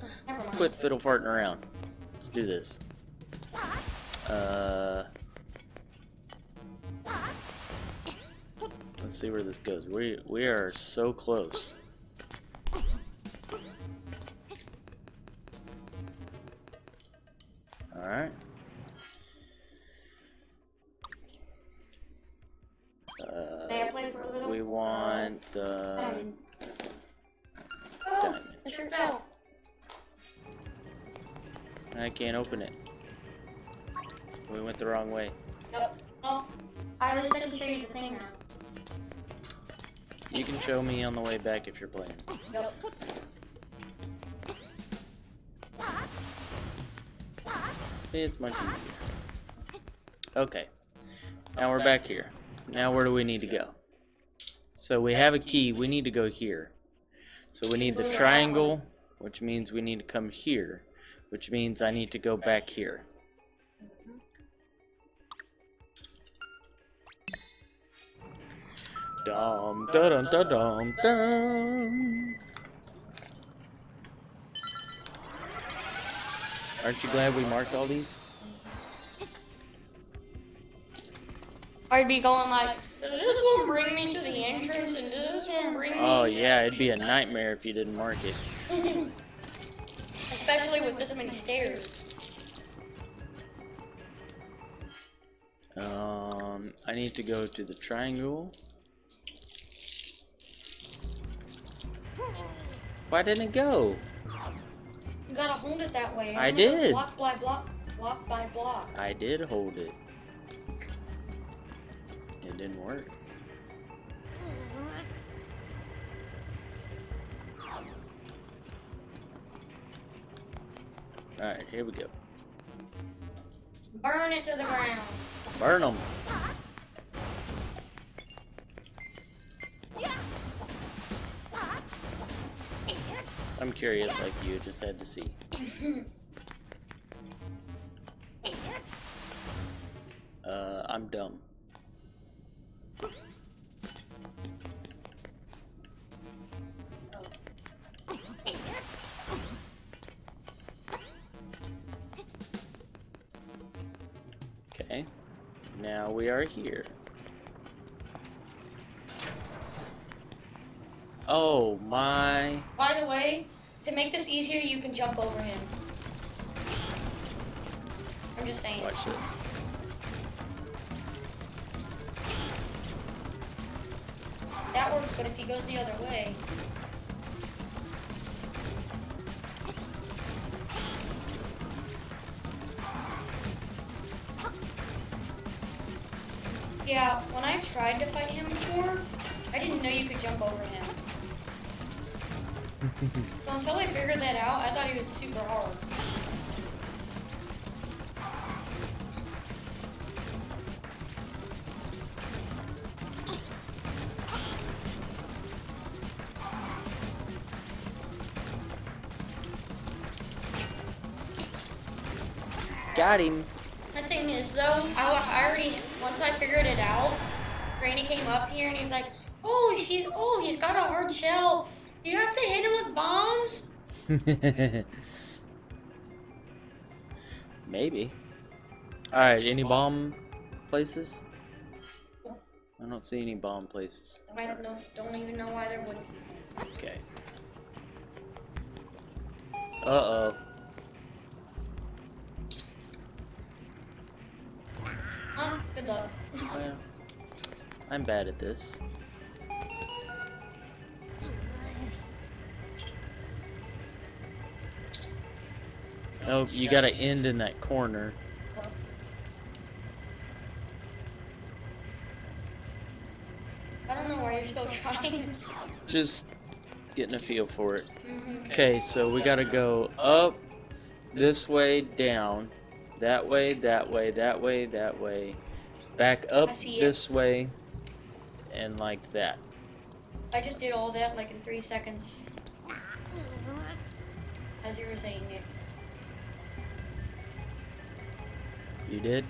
quit fiddle farting around. Let's do this. Uh. Let's see where this goes. We we are so close. All right. Uh, play for a little? we want the Diamond. Oh, diamond. I sure fell. I can't open it. We went the wrong way. Yep. Oh, I just to show you the thing now. You can show me on the way back if you're playing. Yep. It's much easier. Okay. Now we're back here. Now where do we need to go? So we have a key. We need to go here. So we need the triangle, which means we need to come here, which means I need to go back here. Dum da dum da dum dum. Aren't you glad we marked all these? I'd be going like, does this one bring me to the entrance, and does this one bring me? Oh yeah, it'd be a nightmare if you didn't mark it. (laughs) Especially with this many stairs. Um, I need to go to the triangle. Why didn't it go? You gotta hold it that way. I did. Block by block, block by block. I did hold it. It didn't work. Alright, here we go. Burn it to the ground. Burn them. I'm curious like you, just had to see. Uh, I'm dumb. Okay. Now we are here. Oh my. By the way, to make this easier, you can jump over him. I'm just saying. Watch this. That works, but if he goes the other way. Yeah, when I tried to fight him before, I didn't know you could jump over him. So until I figured that out, I thought he was super hard. Got him. The thing is, though, I, I already once I figured it out. Granny came up here and he's like, "Oh, she's oh, he's got a hard shell. You have to hit him with bombs." (laughs) Maybe. Alright, any bomb places? I don't see any bomb places. I don't know, don't even know why there would be. Okay. Uh-oh. Huh? Good luck. Well, I'm bad at this. Oh, you gotta end in that corner. I don't know why you're still trying. Just getting a feel for it. hmm Okay, so we gotta go up, this way, down, that way, that way, that way, that way, back up see it. this way, and like that. I just did all that like in three seconds. As you were saying it. You did?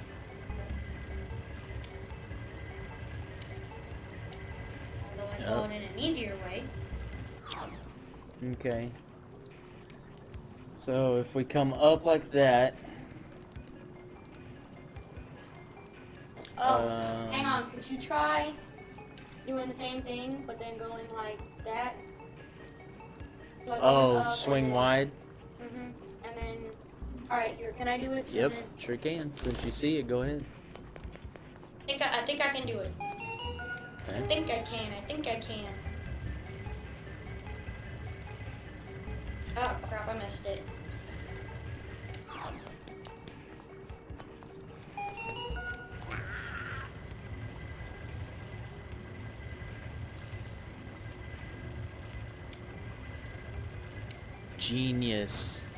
Although I saw it in an easier way. Okay. So if we come up like that, Oh, Um, hang on. Could you try doing the same thing, but then going like that? So like oh, swing wide. Mhm. And then, all right, here. Can I do it? Yep, then- sure can. Since you see it, go ahead. I think I, I think I can do it. I think I can. I think I can. Oh crap! I missed it. Genius.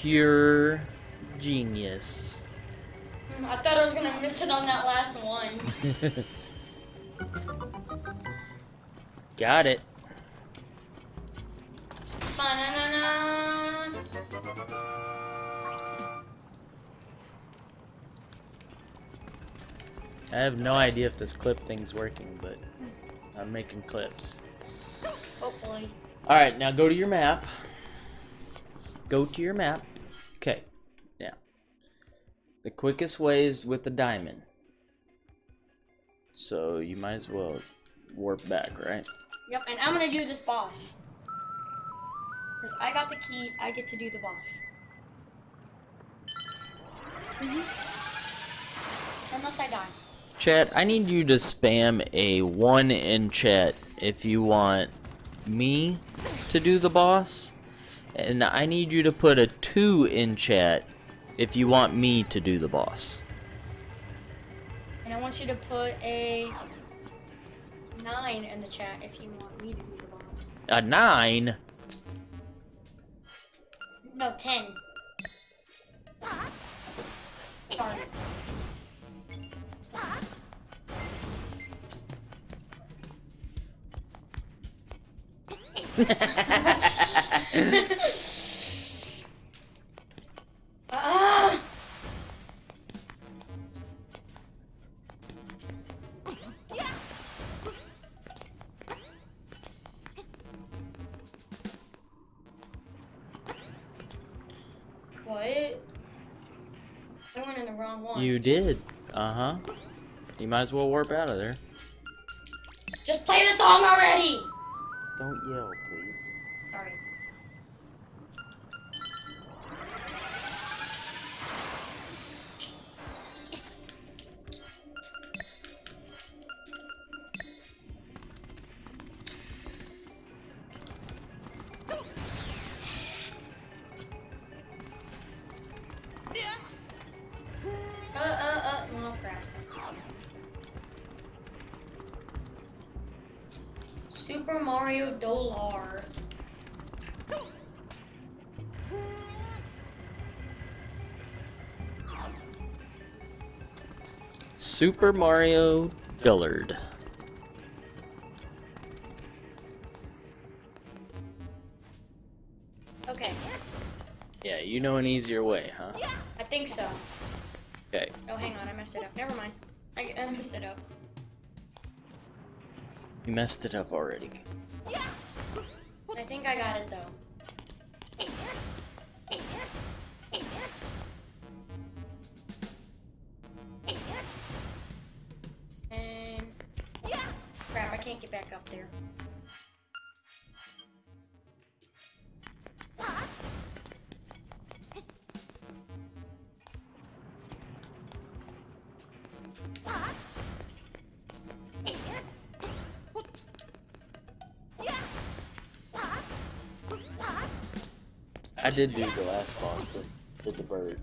Pure genius. Hmm, I thought I was gonna miss it on that last one. (laughs) Got it. Ba-na-na-na. I have no idea if this clip thing's working, but I'm making clips. Hopefully. Alright, now go to your map. Go to your map. Okay. Now. The quickest way is with the diamond. So you might as well warp back, right? Yep, and I'm gonna do this boss. Because I got the key, I get to do the boss. Mhm. Unless I die. Chat, I need you to spam a 1 in chat if you want me to do the boss. And I need you to put a 2 in chat if you want me to do the boss. And I want you to put a 9 in the chat if you want me to do the boss. A 9? No, 10. Sorry. Ah! What? I went in the wrong one. You did. Uh-huh. You might as well warp out of there. Just play the song already! Don't yell, Super Mario Dullard. Okay, Yeah, you know an easier way, huh? Yeah, I think so. Okay. Oh, hang on, I messed it up. Never mind. I, I messed it up. You messed it up already. Yeah. I think I got it though. Get back up there. I did do the last boss, the, with the bird.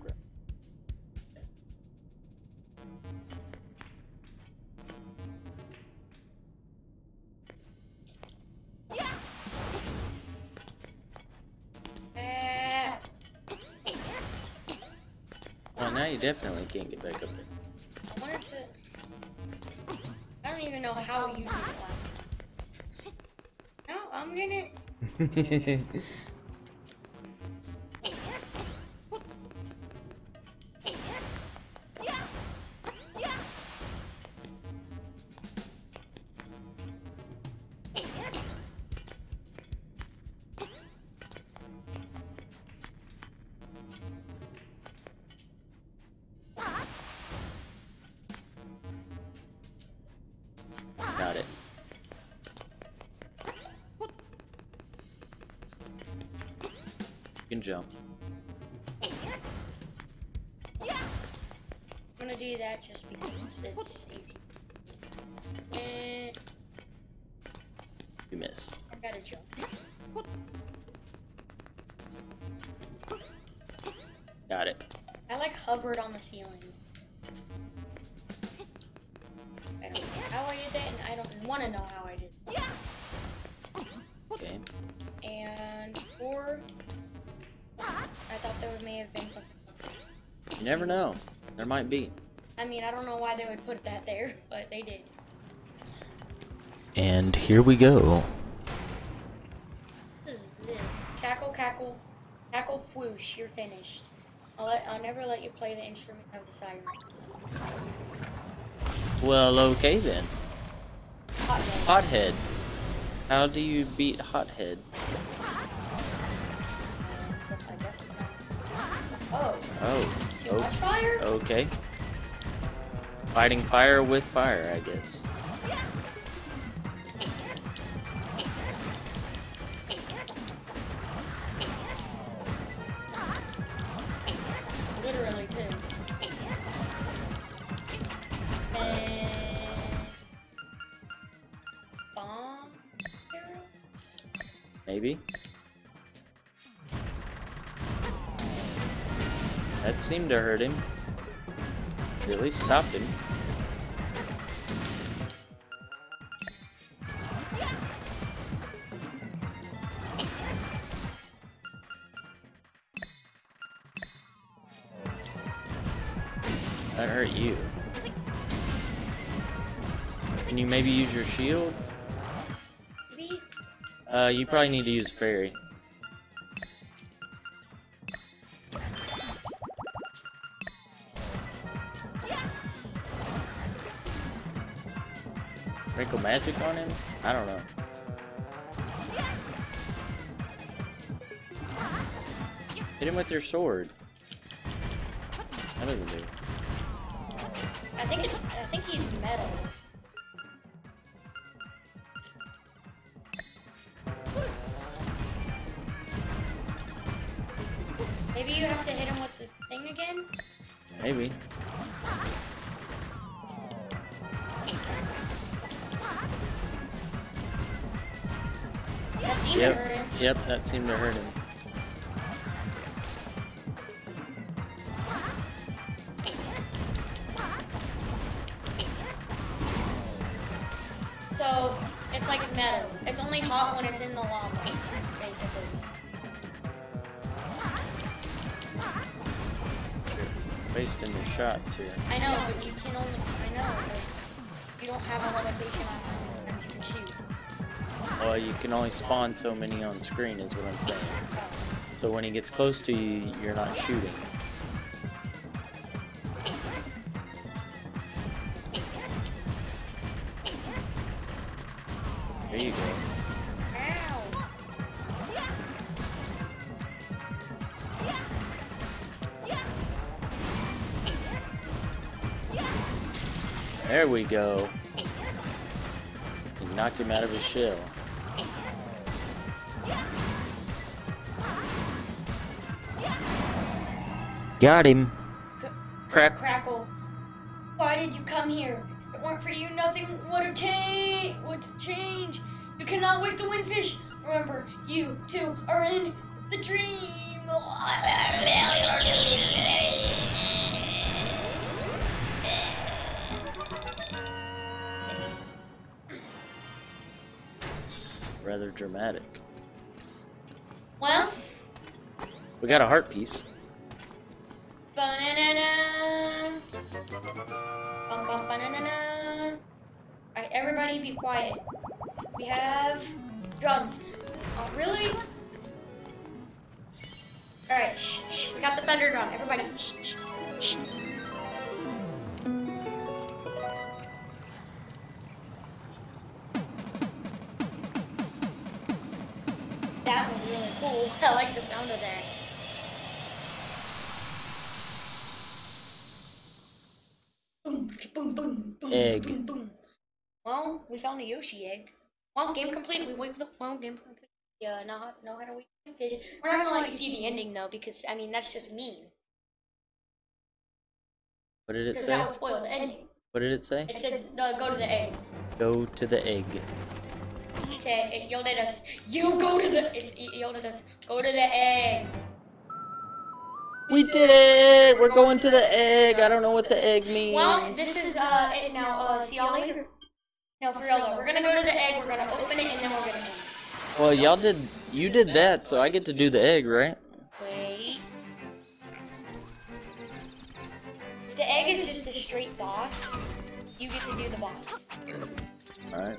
Definitely can't get back up there. I wanted to. I don't even know how you did it last. No, I'm gonna. (laughs) can jump. I'm gonna do that just because it's easy. And You missed. I gotta jump. Got it. I like hovered on the ceiling. I don't know how I did that, and I don't want to know how never know. There might be. I mean, I don't know why they would put that there, (laughs) but they did. And here we go. What is this? Cackle, cackle, cackle, whoosh. You're finished. I'll let. I'll never let you play the instrument of the sirens. Well, okay then. Hot dog. Hothead. How do you beat Hothead? So I guess. Oh, Oh. too oh, much fire? Okay. Fighting fire with fire, I guess. To hurt him. Or at least stopped him. That hurt you. Can you maybe use your shield? Uh, you probably need to use fairy. Magic on him? I don't know. Hit him with your sword. That doesn't do. I think it's. I think he's metal. Seemed to hurt him. So it's like metal. It's only hot when it's in the lava, basically. Wasting your shots here. I know, can only spawn so many on screen, is what I'm saying. So when he gets close to you, you're not shooting. There you go. There we go. He knocked him out of his shell. Got him. C- Crack. Crackle. Why did you come here? If it weren't for you, nothing would have changed. Would change. You cannot wake the windfish. Remember, you two are in the dream. It's rather dramatic. Well, We got a heart piece. Quiet. We have drums. Oh, really? Alright, shh, shh. We got the thunder drum. Everybody, shh, shh. Well, found the Yoshi egg. Well, game complete. We waved the well, game complete. Yeah, know how, know how to wave the fish. We're not gonna let you see the ending though, because I mean that's just mean. What did it say? that would spoil the ending. What did it say? It said uh, go to the egg. Go to the egg. It said it yelled at us. You go to the. It's it yelled at us. Go to the egg. We did it! We're going to the egg. I don't know what the egg means. Well, this is uh it now. Uh, see y'all later. No, for real though. We're gonna go to the egg. We're gonna open it and then we're gonna end. Well, y'all did. You did that, so I get to do the egg, right? Wait. If the egg is just a straight boss, you get to do the boss. Alright.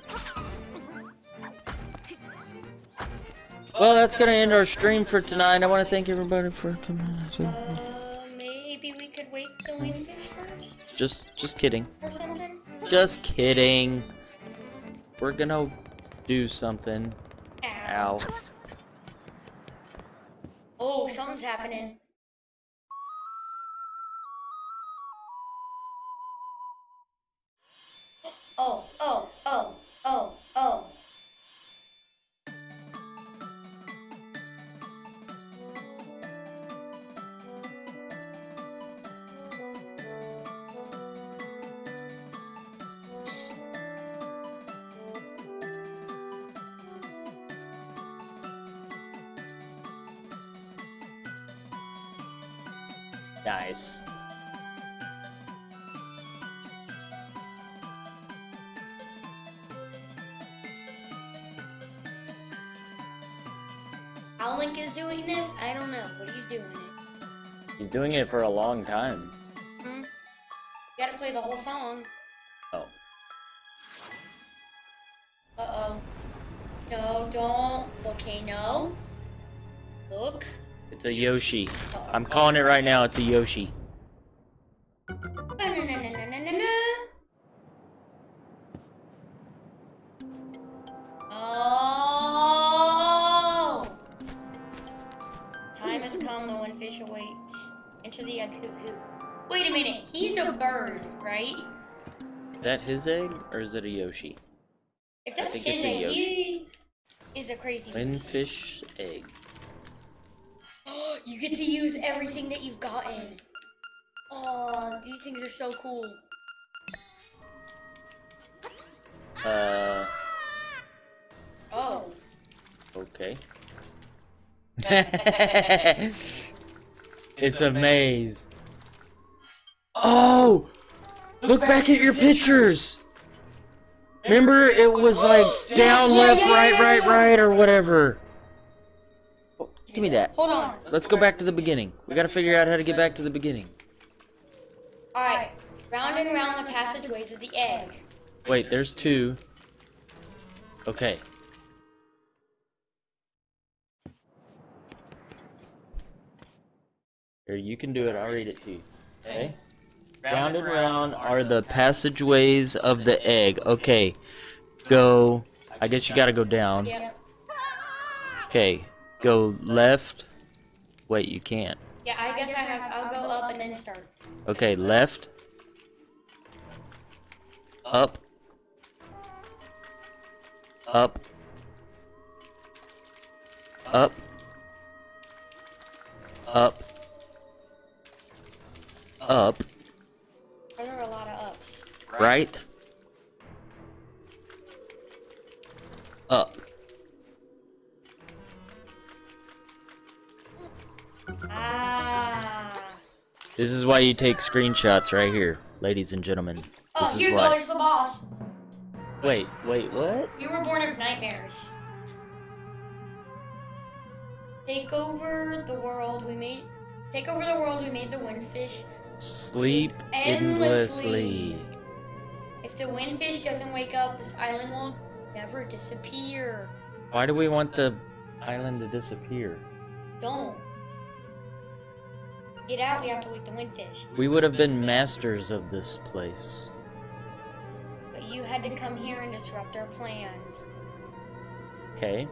Well, that's gonna end our stream for tonight. I want to thank everybody for coming. Uh, maybe we could wake the windfish first Just, just kidding. or something. Just kidding. We're gonna do something. Ow. Oh, something's happening. Oh, oh, oh, oh, oh. Nice. How Link is doing this, I don't know, but he's doing it. He's doing it for a long time. Hmm? You gotta play the whole song. Oh. Uh-oh. No, don't. Okay, no. Look. It's a Yoshi. I'm calling it right now, it's a Yoshi. Oh! Time has come, the windfish awaits. Enter the egg. Wait a minute, he's a bird, right? Is that his egg, or is it a Yoshi? If that's his egg, Yoshi. he is a crazy. Windfish egg. You get to use everything that you've gotten. Oh, these things are so cool. Uh, Oh. okay. (laughs) it's a maze. Oh! Look back at your pictures! Remember, it was like (gasps) down, left, yeah, right, yeah, right, right, or whatever. Give me that. Hold on. Let's go back to the beginning. We gotta figure out how to get back to the beginning. Alright. Round and round the passageways of the egg. Wait, there's two. Okay. Here, you can do it. I'll read it to you. Okay. Round and round are the passageways of the egg. Okay. Go. I guess you gotta go down. Yep. Okay. Go left. Wait, you can't. Yeah, I guess I have. I'll go up and then start. Okay, left. Up. Up. Up. Up. Up. Are there a lot of ups? Right. Why you take screenshots right here, ladies and gentlemen. Oh, This is here why. goes the boss. Wait, wait, what? You were born of nightmares. Take over the world we made. Take over the world we made the windfish. Sleep endlessly. endlessly. If the windfish doesn't wake up, this island will never disappear. Why do we want the island to disappear? Don't. Get out, we have to wake the windfish. We would have been masters of this place. But you had to come here and disrupt our plans. Okay.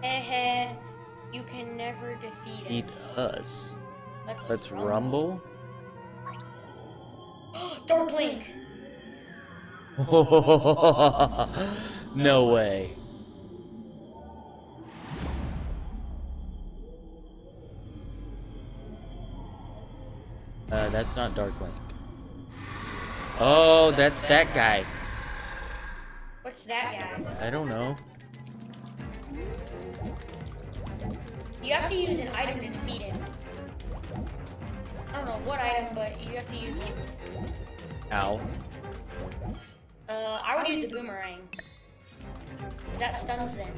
Heh heh. You can never defeat Eat us. us. Let's, Let's rumble. (gasps) Dark Link! (laughs) (laughs) no way. Uh, that's not Dark Link. Oh, that's that guy. What's that guy? I don't know. You have to use an item to defeat him. I don't know what item, but you have to use one. Ow. Uh, I would use the boomerang. 'Cause that stuns them.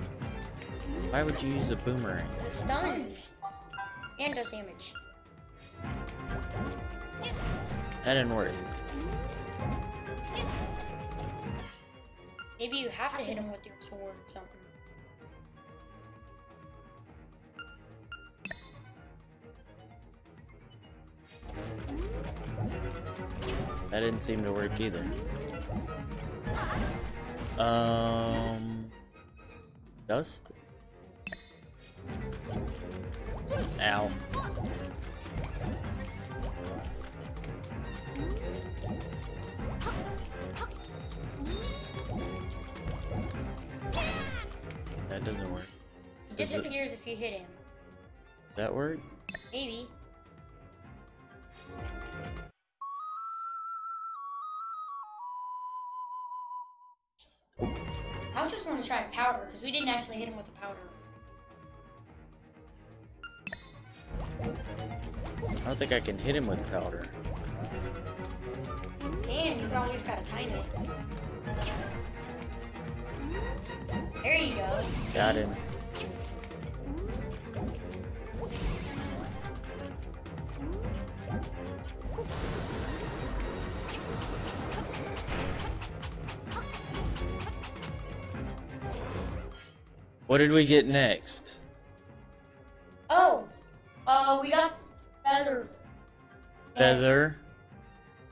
Why would you use a boomerang? It stuns. And does damage. That didn't work. Maybe you have to hit him with your sword or something. That didn't seem to work either. Um, dust. Ow. That doesn't work. He Does it- disappears if you hit him. That work? Maybe. I was just want to try powder because we didn't actually hit him with the powder. I don't think I can hit him with powder. Can you probably just gotta time it. There you go. Got him. What did we get next? Oh, uh, we got feather. Feather.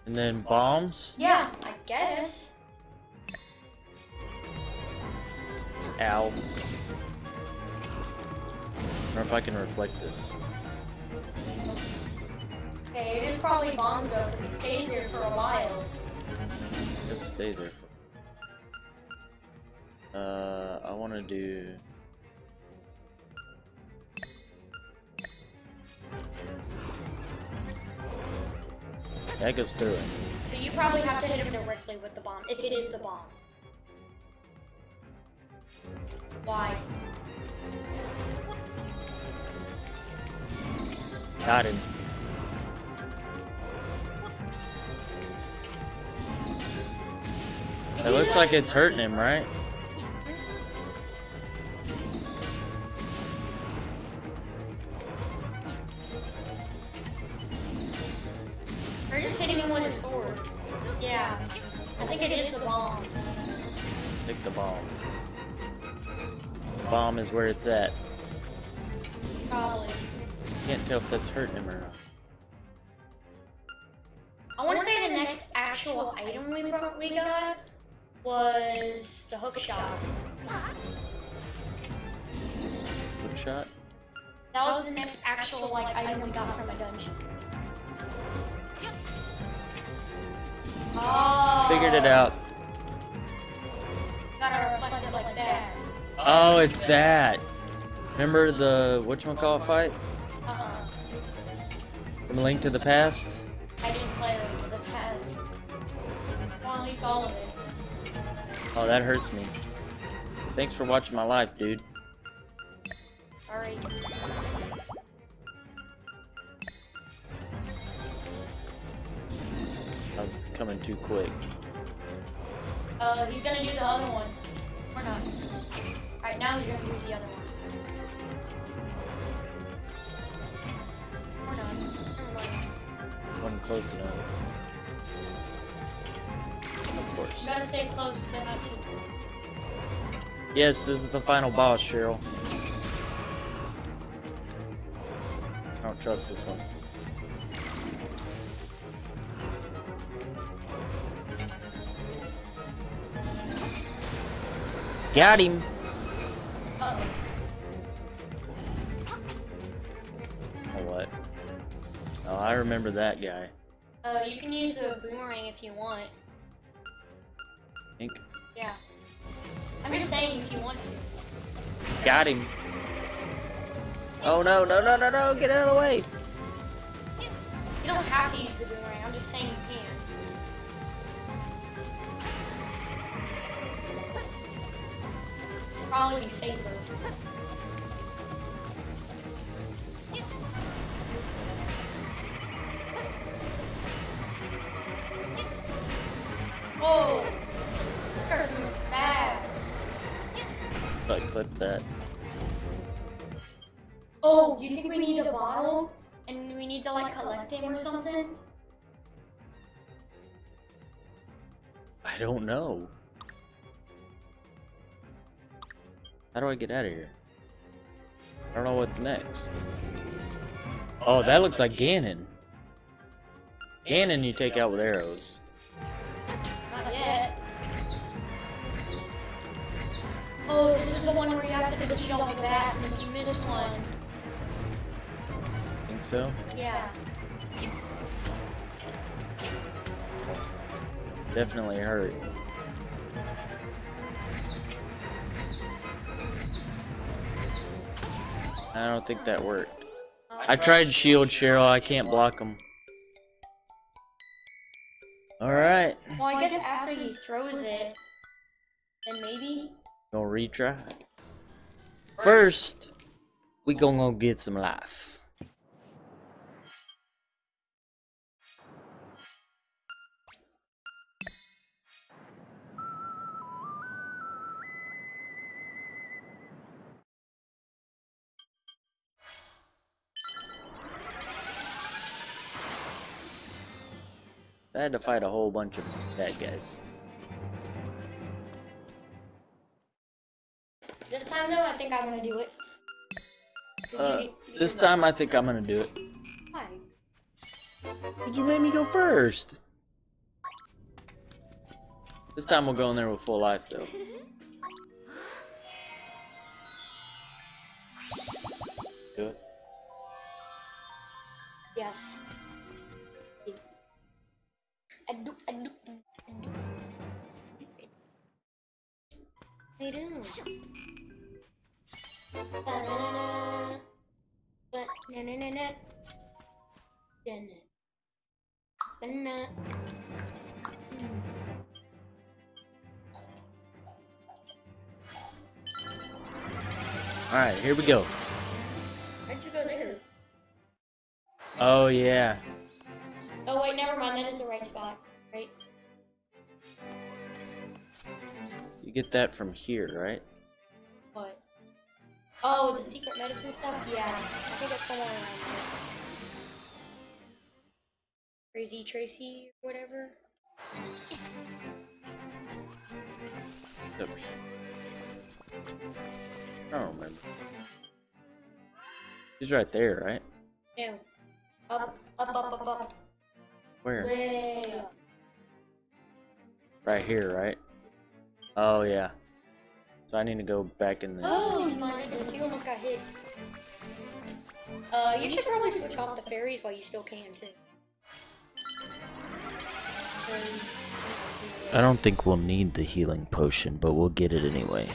And then bombs? Yeah, I guess. Ow. I wonder if I can reflect this. Okay, it is probably bombs though, because it stays there for a while. Just stay there. For... Uh, I want to do. That goes through it. So you probably have to hit him directly with the bomb, if it is the bomb. Why? Got him. It looks like it's hurting him, right? Just hitting him with his sword. Yeah. I think it is the bomb. Pick the bomb. The bomb is where it's at. Probably. Can't tell if that's hurting him or not. I want to say the next actual item we, we got was the hook shot. Hook shot? That was the next actual like item we got from a dungeon. Oh. Figured it out. Gotta reflect it like that. Oh, it's that. Remember the whatchamacallit fight? Uh-uh. From Link to the Past? I didn't play Link to the Past. Well, at least all of it. Oh, that hurts me. Thanks for watching my life, dude. Coming too quick. Uh, he's gonna do the other one. Or not. Alright, now he's gonna do the other one. Or not. Never mind. Wasn't close enough. Of You course. gotta stay close, but not too close. Yes, this is the final boss, Cheryl. I don't trust this one. Got him! Uh Oh, what? Oh, I remember that guy. oh. Uh, you can use the boomerang if you want. Think. Yeah. I'm just saying if you want to. Got him. Oh no, no, no, no, no, get out of the way! You don't have to use the boomerang, I'm just saying you can. Probably be safer. Whoa! Fast. But clip that. Oh, you think we need a bottle? And we need to like collect him or something? I don't know. How do I get out of here? I don't know what's next. Oh, that looks like Ganon. Ganon you take out with arrows. Not yet. Oh, this is the one where you have to defeat all the bats, and if you miss one, Think so? yeah. Definitely hurt. I don't think that worked. I tried shield Cheryl, I can't block him. Alright. Well, I guess after he throws it, then maybe. Gonna retry. First, we gonna go get some life. I had to fight a whole bunch of bad guys. This time though, I think I'm gonna do it. Uh, you- you this go- time I think I'm gonna do it. Why? Did you make me go first? This time we'll go in there with full life though. Do it. Yes. I do, I do, I do. I do. Ba-na-na-na. Ba-na-na-na-na. Ba-na. Ba-na. Alright, here we go. Where'd you go there? Oh yeah. Oh wait, never mind. That is the right spot, right? You get that from here, right? What? Oh, the secret medicine stuff? Yeah, I think it's somewhere around there. Crazy Tracy whatever. Up here. I don't remember. She's right there, right? Yeah. Up, up, up, up, up. Where? Way up. Right here, right? Oh yeah. So I need to go back in there. Oh my goodness, you almost got hit. Uh, you should probably switch off the fairies while you still can too. I don't think we'll need the healing potion, but we'll get it anyway.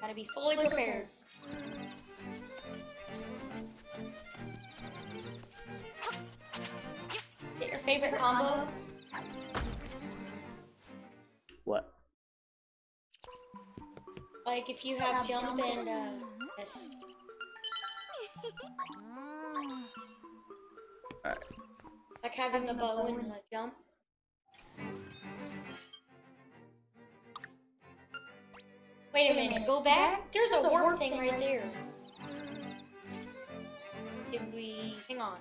Gotta be fully prepared. Favorite combo. What? Like if you have jump and uh, yes. Alright. Like having the bow and uh, jump. Wait a minute, go back? There's a warp thing right there. Did we... hang on.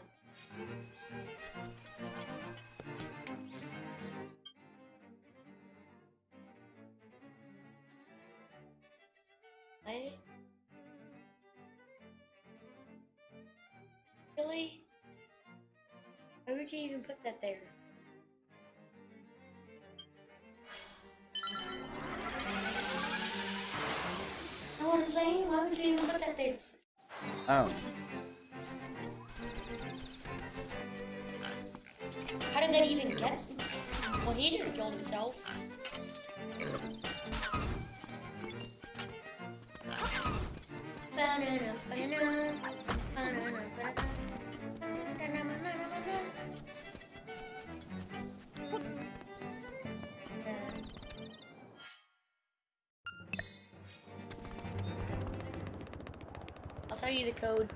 What? Really? Why would you even put that there? What I'm saying? Why would you even put that there? Oh. How did that even get? Well, he just killed himself. I'll tell you the code.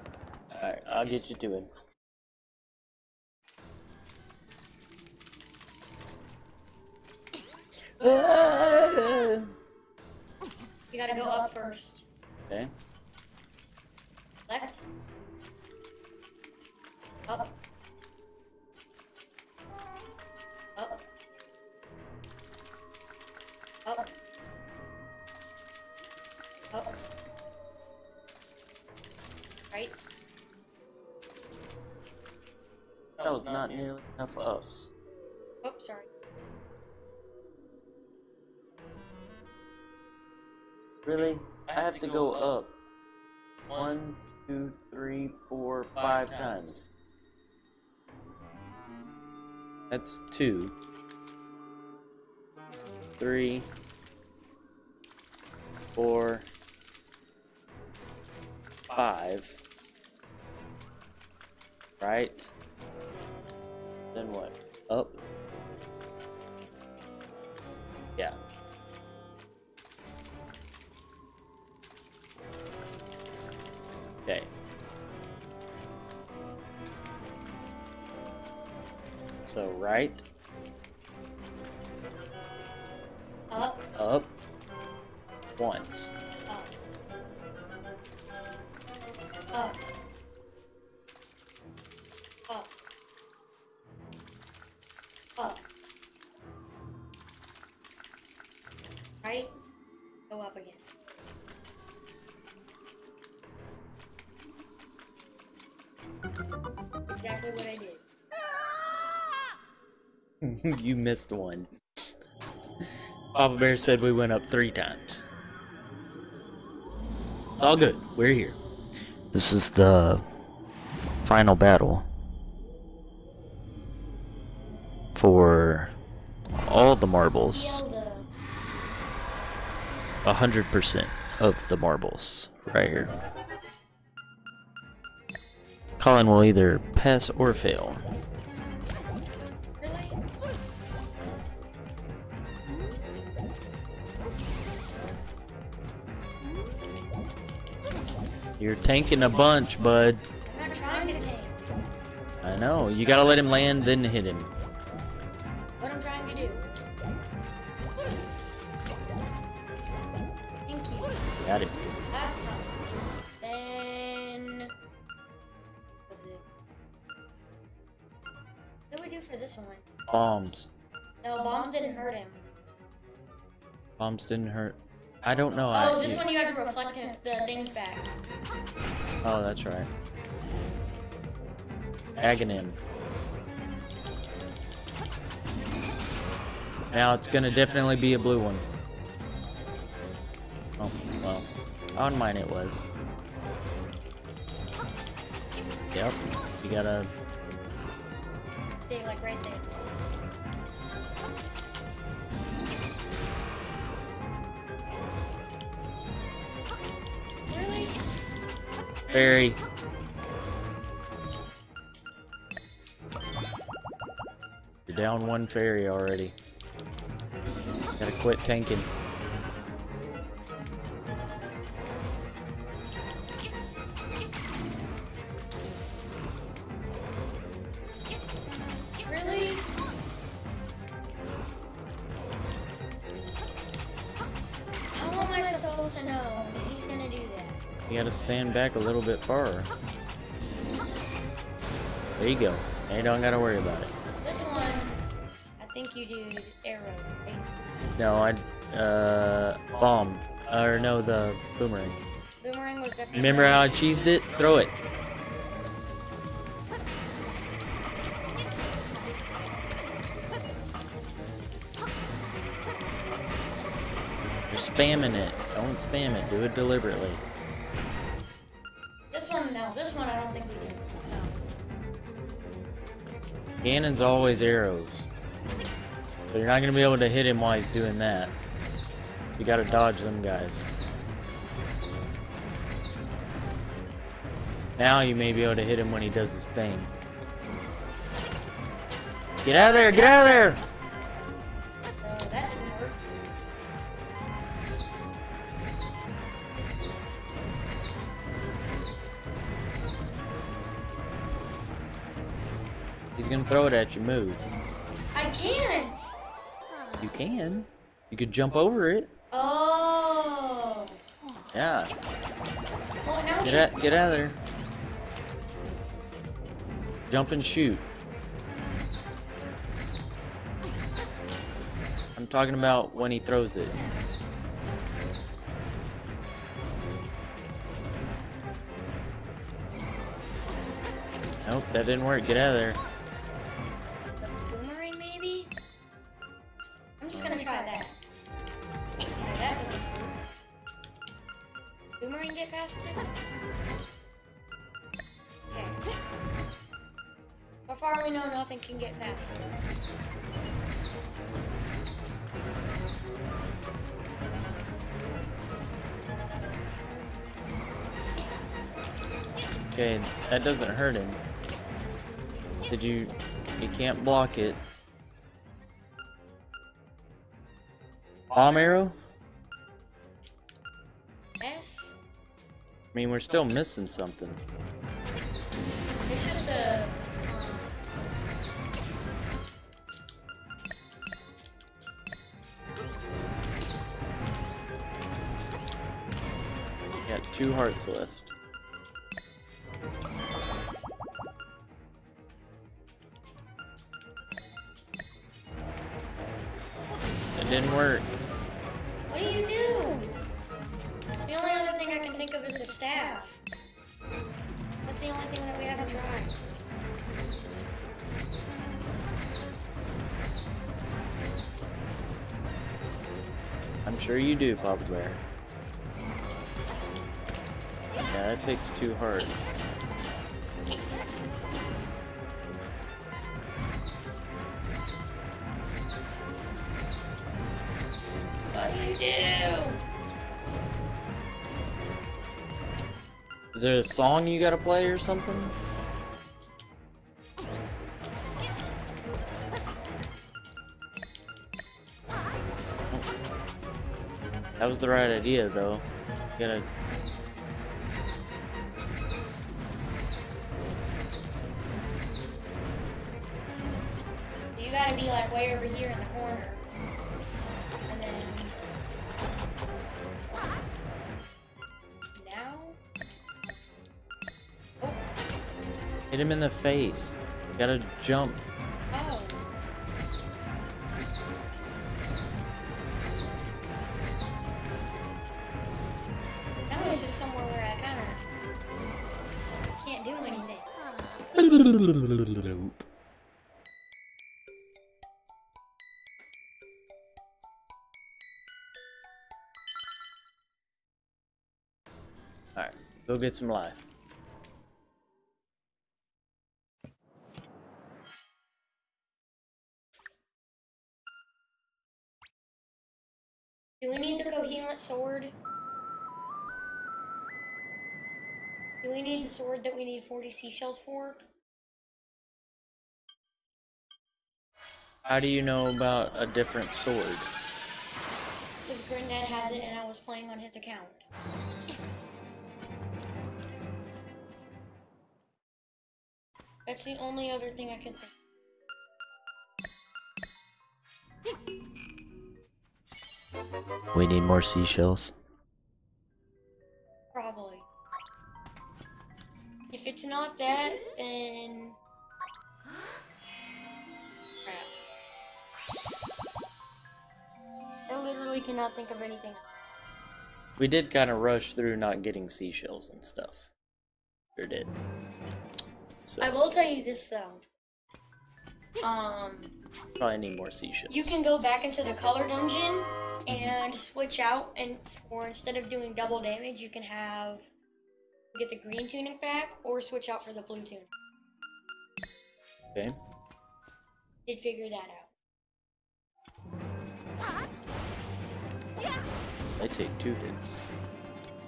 Alright, I'll get you to it. (laughs) You gotta go up first. Okay left. Up. Up. Up. Up. Right. That was not nearly enough for us. Oh, sorry. Really? I have to go up. One, two, three, four, five times. That's two. Three. Four. Five. Right? Then what? Up? Yeah. Okay. So right, Up, up, once. Up. Up. You missed one. Papa Bear said we went up three times. It's all good. We're here. This is the final battle for all the marbles. A hundred percent of the marbles right here. Colin will either pass or fail. You're tanking a bunch, bud. I'm not trying to tank. I know. You gotta let him land, then hit him. What I'm trying to do. Thank you. Got it. Last time. Then was it? What do we do for this one? Bombs. No, bombs didn't hurt him. Bombs didn't hurt. I don't know. Oh, I, this you- one you have to reflect the things back. Oh, that's right. Agahnim. Now it's gonna definitely be a blue one. Oh, well. On mine it was. Yep. You gotta. Stay like right there. Fairy. You're down one fairy already. Gotta quit tanking. Gotta back a little bit farther. There you go. Now you don't gotta worry about it. This one, I think you do arrows, right? No, I uh bomb. Or no, the boomerang. Boomerang was definitely. Remember how I cheesed it? Throw it. You're spamming it. Don't spam it. Do it deliberately. This one, I don't think we do. No. Always arrows. So you're not gonna be able to hit him while he's doing that. You gotta dodge them guys. Now you may be able to hit him when he does his thing. Get out of there! Get out of there! Gonna throw it at you. Move. I can't. You can. You could jump over it. Oh. Yeah. Well, Get out, get out of there. Jump and shoot. I'm talking about when he throws it. Nope, that didn't work. Get out of there. Just gonna try that. Okay, that doesn't work. get past it? Okay. So far we know nothing can get past it. Okay, that doesn't hurt him. Did you... You can't block it. Bomb arrow? Yes? I mean, we're still missing something. It's just a... Got two hearts left. It didn't work. What do you do? The only other thing I can think of is the staff. That's the only thing that we haven't tried. I'm sure you do, Papa Bear. Yeah, that takes two hearts. Is there a song you gotta play or something? That was the right idea, though. Gotta. The face. You gotta jump. oh. That was just somewhere where I kinda can't do anything. Alright, go get some life. Sword that we need 40 seashells for? How do you know about a different sword? Because Granddad has it and I was playing on his account. That's the only other thing I can think. We need more seashells. Probably. It's not that, then. Crap. I literally cannot think of anything. We did kind of rush through not getting seashells and stuff. Sure did. So I will tell you this though. Um, probably need more seashells. you can go back into the color dungeon and switch out, and or instead of doing double damage, you can have get the green tunic back, or switch out for the blue tunic. Okay. Did figure that out. I take two hits.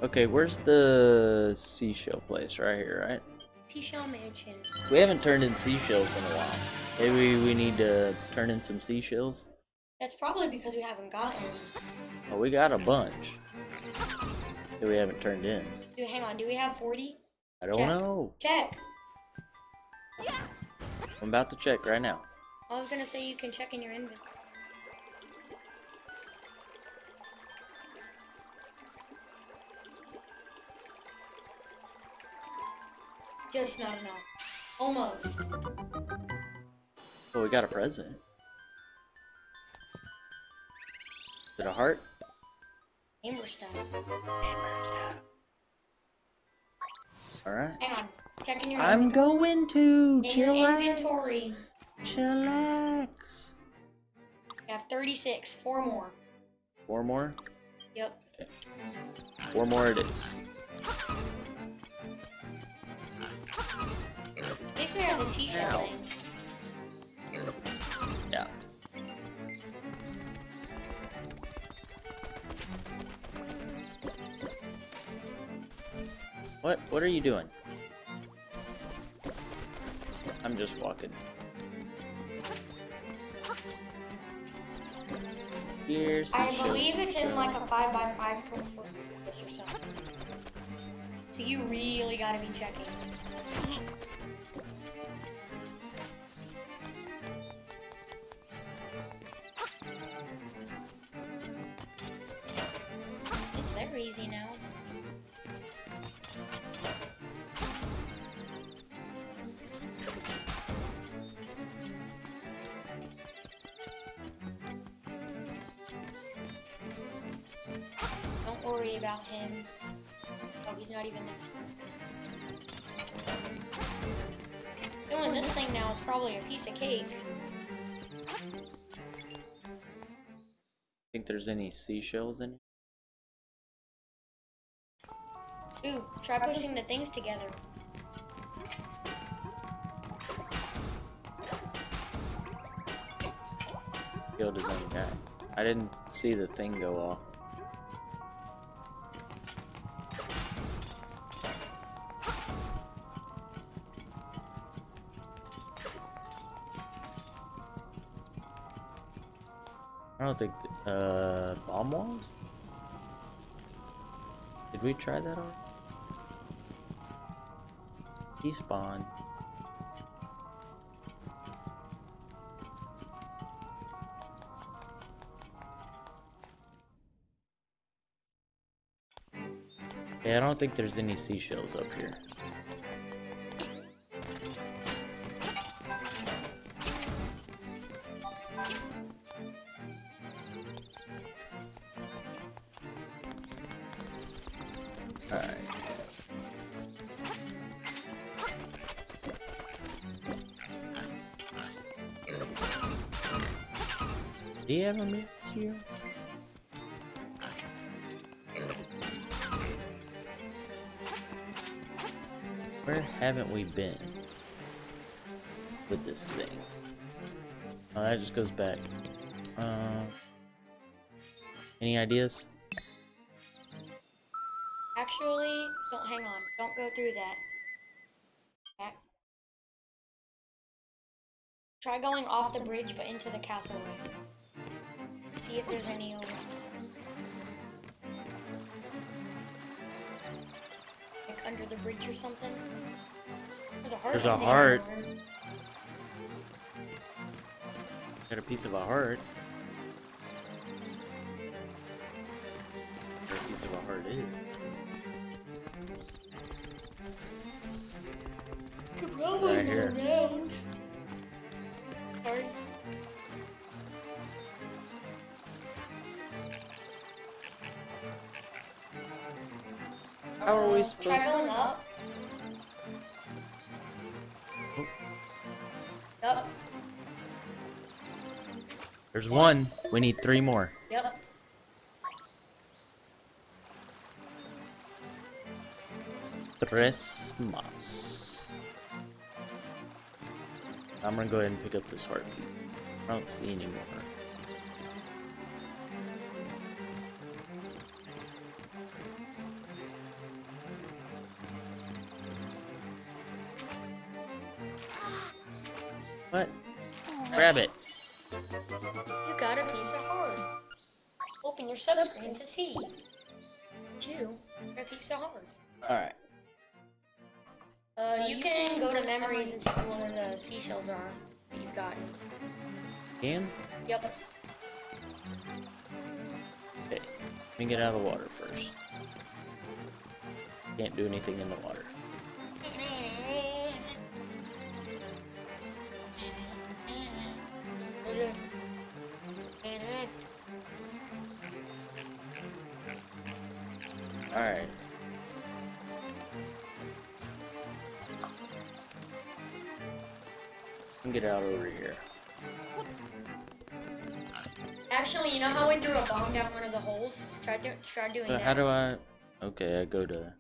Okay, where's the seashell place? Right here, right? Seashell Mansion. We haven't turned in seashells in a while. Maybe we need to turn in some seashells. That's probably because we haven't gotten. Oh, we got a bunch that we haven't turned in. Dude, hang on. Do we have 40? I don't Check. know. Check. I'm about to check right now. I was gonna say you can check in your inventory. Just not enough. Almost. Oh, we got a present. Is it a heart? Amber stuff. Alright. Hang on. Check your I'm going to in chillax. inventory. Chillax. You have 36. Four more. Four more? Yep. Four more it is. Least we have the seashell thing. What? What are you doing? I'm just walking. Here's I believe it's in seashell. like a 5 by 5 foot foot radius or something. So you really gotta be checking. Worry about him. Oh, he's not even there. Doing this thing now is probably a piece of cake. Think there's any seashells in it? Ooh, try pushing the things together. Killed his own guy. I didn't see the thing go off. I don't think th- uh bomb walls. Did we try that? He spawned. Yeah, I don't think there's any seashells up here. We been with this thing? Oh, that just goes back. Uh, any ideas? Actually, don't hang on. Don't go through that. Back. Try going off the bridge but into the castle. See if there's any over. Like under the bridge or something. There's a heart. There's a heart. Got a piece of a heart. Where a piece of a heart is. There's one. We need three more. Yep. Tres más. I'm gonna go ahead and pick up this heart piece. I don't see any more. Subscreen to see. Two, a piece of heart. Alright. Uh, you can go to memories and see where the seashells are that you've got. And Yep. okay. Let me get out of the water first. Can't do anything in the water. Over here. Actually, you know how I threw a bomb down one of the holes? Try, do, try doing So that. how do I? Okay, I go to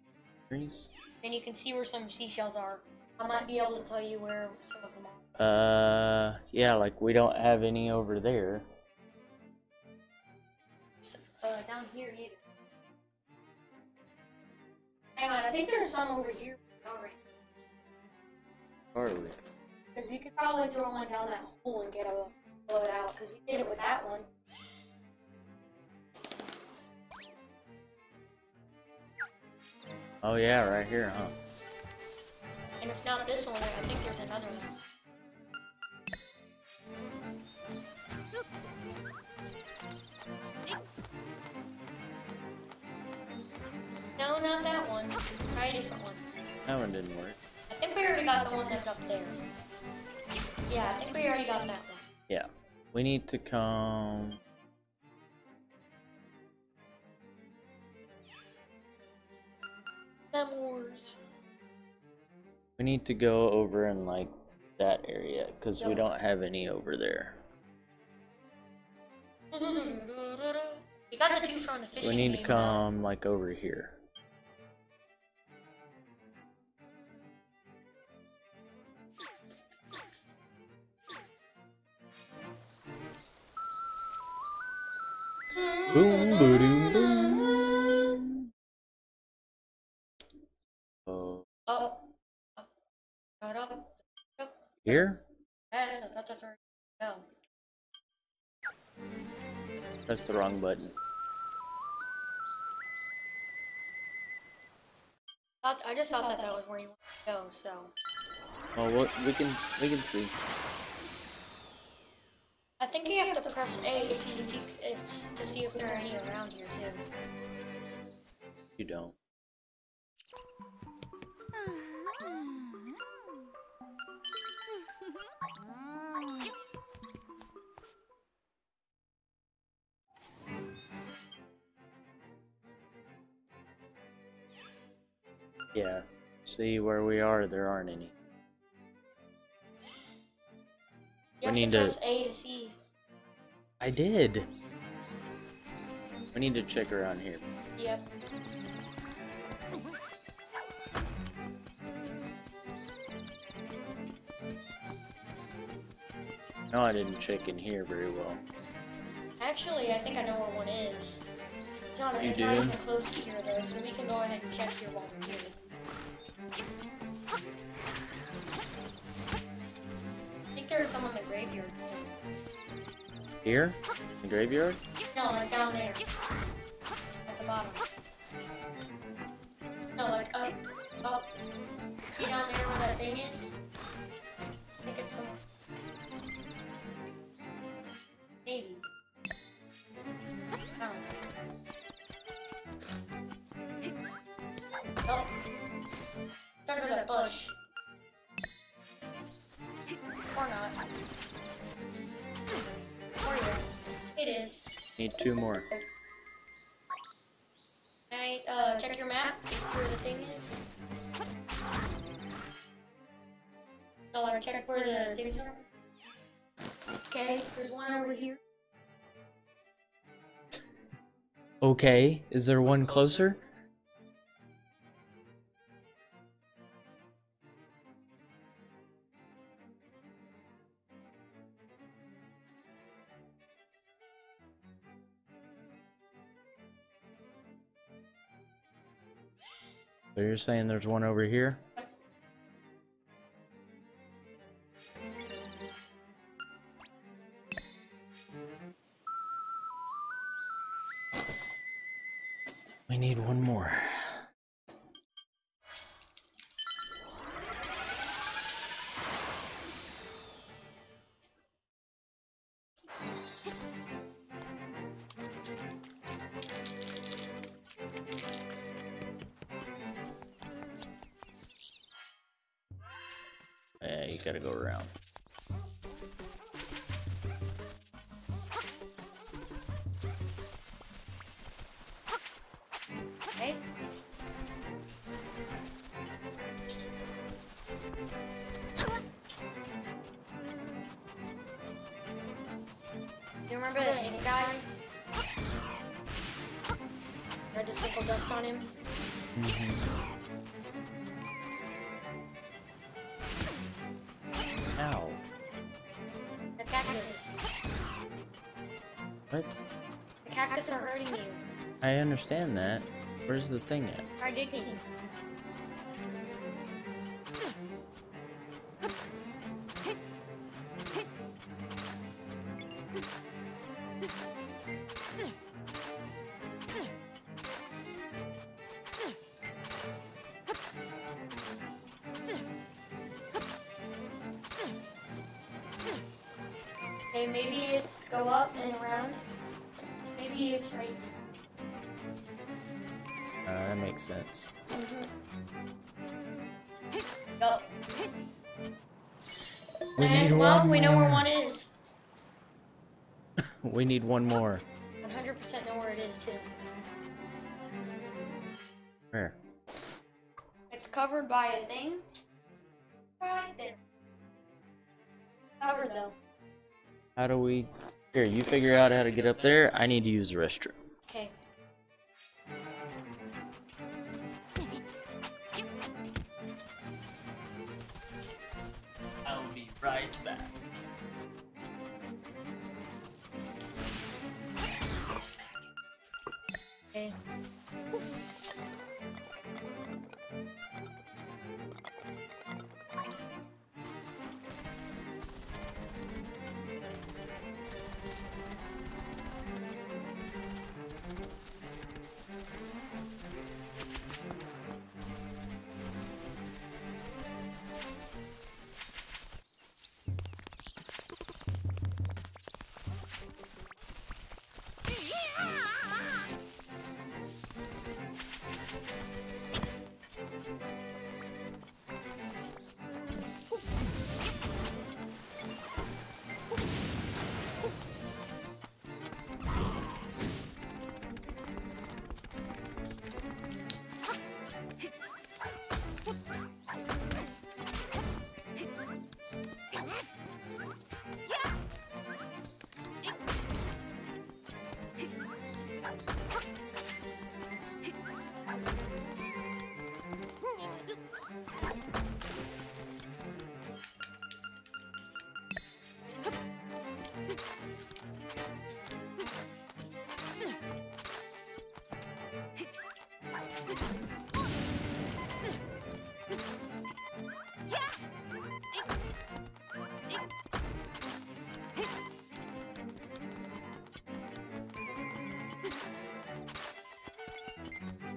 Trees? Then you can see where some seashells are. I might be able to tell you where some of them are. Uh, yeah, like we don't have any over there. S- Uh, down here either. Hang on, I think there's some over here already. Are we? Because we could probably throw one down that hole and get a blow it out. Because we did it with that one. Oh yeah, right here, huh? And if not this one, I think there's another one. No, not that one. Try a different one. That one didn't work. I think we already got the one that's up there. Yeah, I think we already got that one. Yeah. We need to come. Memoirs. We need to go over in like that area because we don't have any over there. (laughs) We got the two from the So we need to come like over here. Boom, boom, boom. Oh, Oh. Up. Right up. Up. here? Yes, that's already. No. Press the wrong button. I just thought that that was where you wanted to go, so. Oh, well, we can we can see. I think you have to press A to see if, you, if uh, to see if there are any around here too. You don't. (laughs) Yeah. See where we are, there aren't any. You We need to- press A to see. I did. We need to check around here. Yep. No, I didn't check in here very well. Actually, I think I know where one is. It's not, You it's not do? even close to here though, so we can go ahead and check here while we're here. There's some in the graveyard. Here? In The graveyard? No, like down there. At the bottom. No, like up, up. See down there where that thing is? I think it's some. Maybe. I don't know. Oh. It's under that bush. Need two more. I uh, check your map? Where the thing is? No, like check where the things are. Okay, there's one over here. Okay, is there one closer? So you're saying there's one over here? We need one more. I just sprinkle dust on him. Mm -hmm. Ow. The cactus. What? The cactus are hurting you. I understand that. Where's the thing at? I didn't. Yup. We and, need well, one we know where one is. (laughs) We need one more. 100% know where it is too. Where? It's covered by a thing. Right there. Covered though. How do we... Here, you figure out how to get up there. I need to use the restroom. Right back. Okay.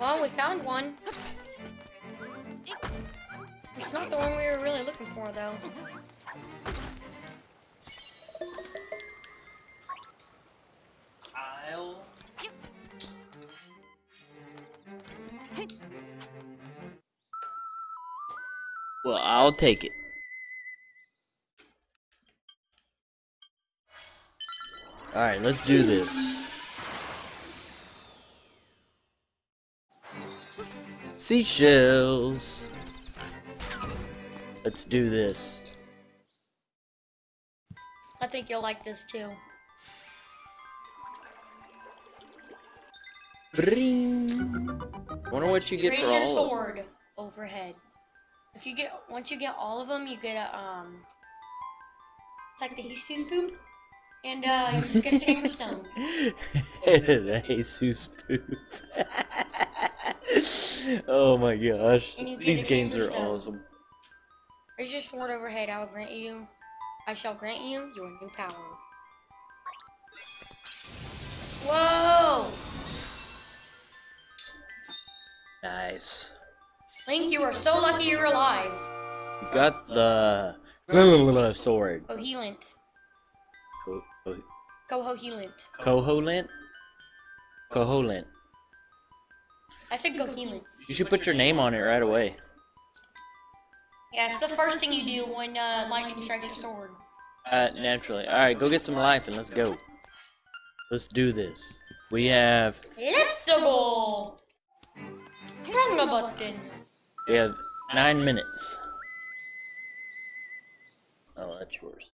Well, we found one. It's not the one we were really looking for, though. I'll... Well, I'll take it. Alright, let's do this. Seashells. Let's do this. I think you'll like this too. Bring. Wonder what you get Raise for your all of them. sword overhead. If you get once you get all of them, you get a um. It's like the Jesus poop, and uh, you just get a (laughs) chamber stone. the (laughs) Jesus poop. (laughs) oh my gosh. And you get These games are stone. awesome. Raise your sword overhead. I will grant you. I shall grant you your new power. Whoa! Nice. Link, you are so lucky you're alive. You got the little (laughs) sword. Cohelant. Co- oh. co- Cohelant. Coholent? Coholent. I said cohelant. You should put your name on it right away. Yeah, it's the first thing you do when uh, lightning strikes your sword. Uh, naturally. Alright, go get some life and let's go. Let's do this. We have Let's go! Wrong the button. we have nine minutes. Oh, that's yours.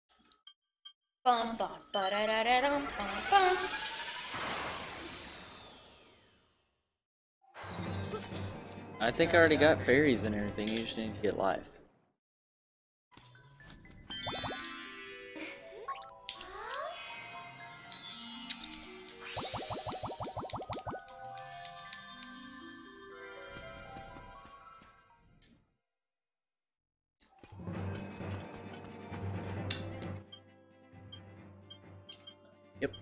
Bum bum ba da da da dum bum bum. I think I already got fairies and everything. You just need to get life. Yep.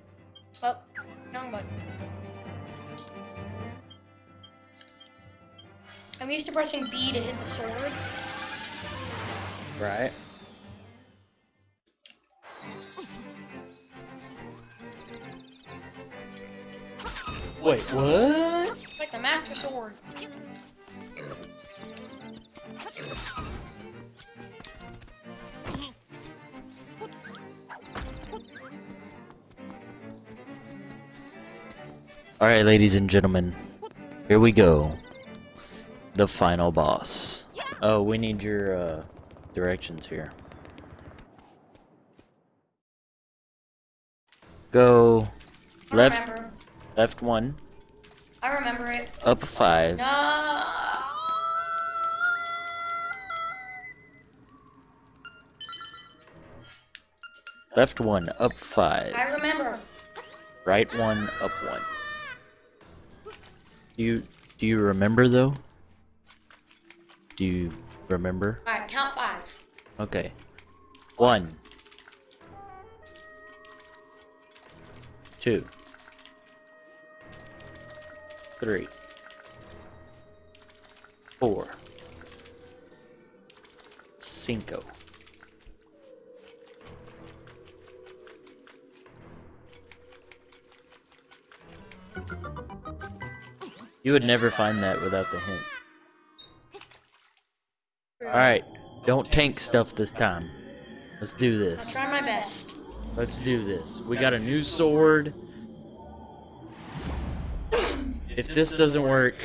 Oh, young button. I'm used to pressing B to hit the sword. Right. Wait, what? It's like the Master Sword. Alright, ladies and gentlemen. Here we go. The final boss. Oh, we need your uh, directions here. Go left, remember. left one, I remember it. up five. No. Left one, up five. I remember. Right one, up one. Do you do you remember though? Do you remember? Alright, count five. Okay. One. Two. Three. Four. Cinco. You would never find that without the hint. Alright, don't tank stuff this time. Let's do I'll this. try my best. Let's do this. We got a new sword. If this doesn't work,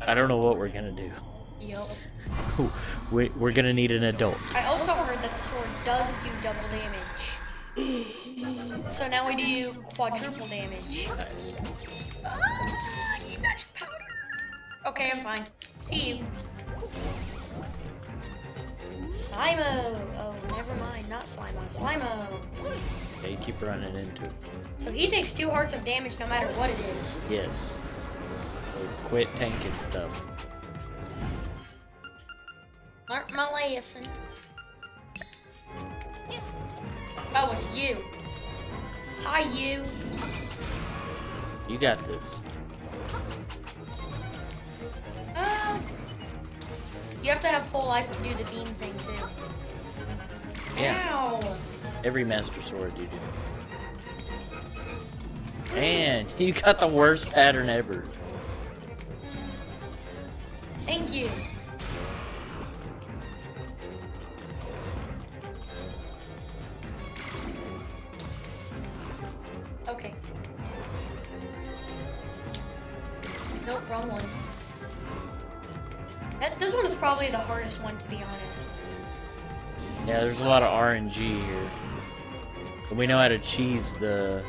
I don't know what we're gonna do. Yup. (laughs) We- We're gonna need an adult. I also heard that the sword does do double damage. So now we do quadruple damage. Nice. Ah, powder. Okay, I'm fine. See you. Slimo. Oh, never mind. Not Slimo. Slimo. Yeah, you keep running into it. So he takes two hearts of damage no matter what it is. Yes. So quit tanking stuff. Learned my lesson. Oh, it's you. Hi, you. You got this. You have to have full life to do the beam thing too. Yeah. Ow. Every Master Sword you do. And you got the worst pattern ever. Thank you. Okay. Nope, wrong one. That, this one is probably the hardest one, to be honest. Yeah, there's a lot of RNG here. But we know how to cheese the...